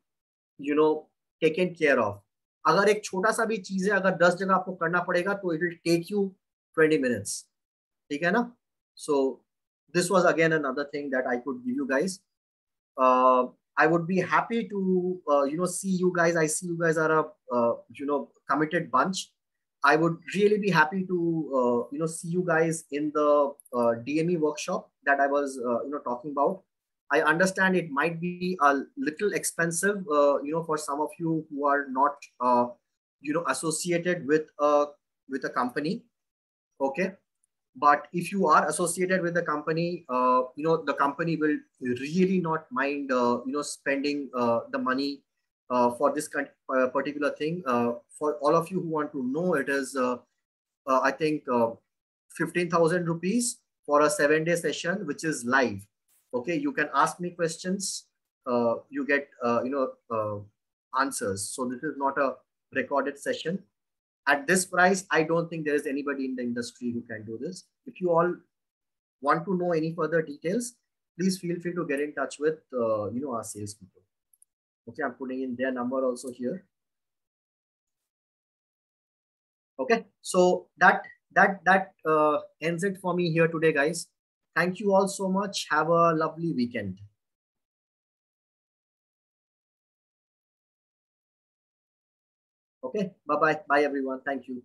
S1: you know taken care of अगर एक छोटा सा भी चीज है अगर 10 जगह आपको करना पड़ेगा तो it will take you 20 minutes ठीक है ना सो this was again another thing that I could give you guys. I would be happy to uh, you know see you guys. I see you guys are a uh, you know committed bunch. I would really be happy to uh, you know see you guys in the uh, DME workshop that I was uh, you know talking about. I understand it might be a little expensive, uh, you know, for some of you who are not you know associated with a with a company. Okay, but if you are associated with the company, uh, you know the company will really not mind uh, you know spending uh, the money uh, for this kind uh, particular thing. Uh, for all of you who want to know, it is I think uh, fifteen thousand rupees for a seven day session, which is live. Okay, you can ask me questions. you get you know answers. So this is not a recorded session. At this price, I don't think there is anybody in the industry who can do this. If you all want to know any further details, please feel free to get in touch with you know our salespeople. Okay, I'm putting in their number also here. Okay, so that that that uh, ends it for me here today, guys. Thank you all so much. Have a lovely weekend. Okay, bye bye. Bye, everyone. Thank you.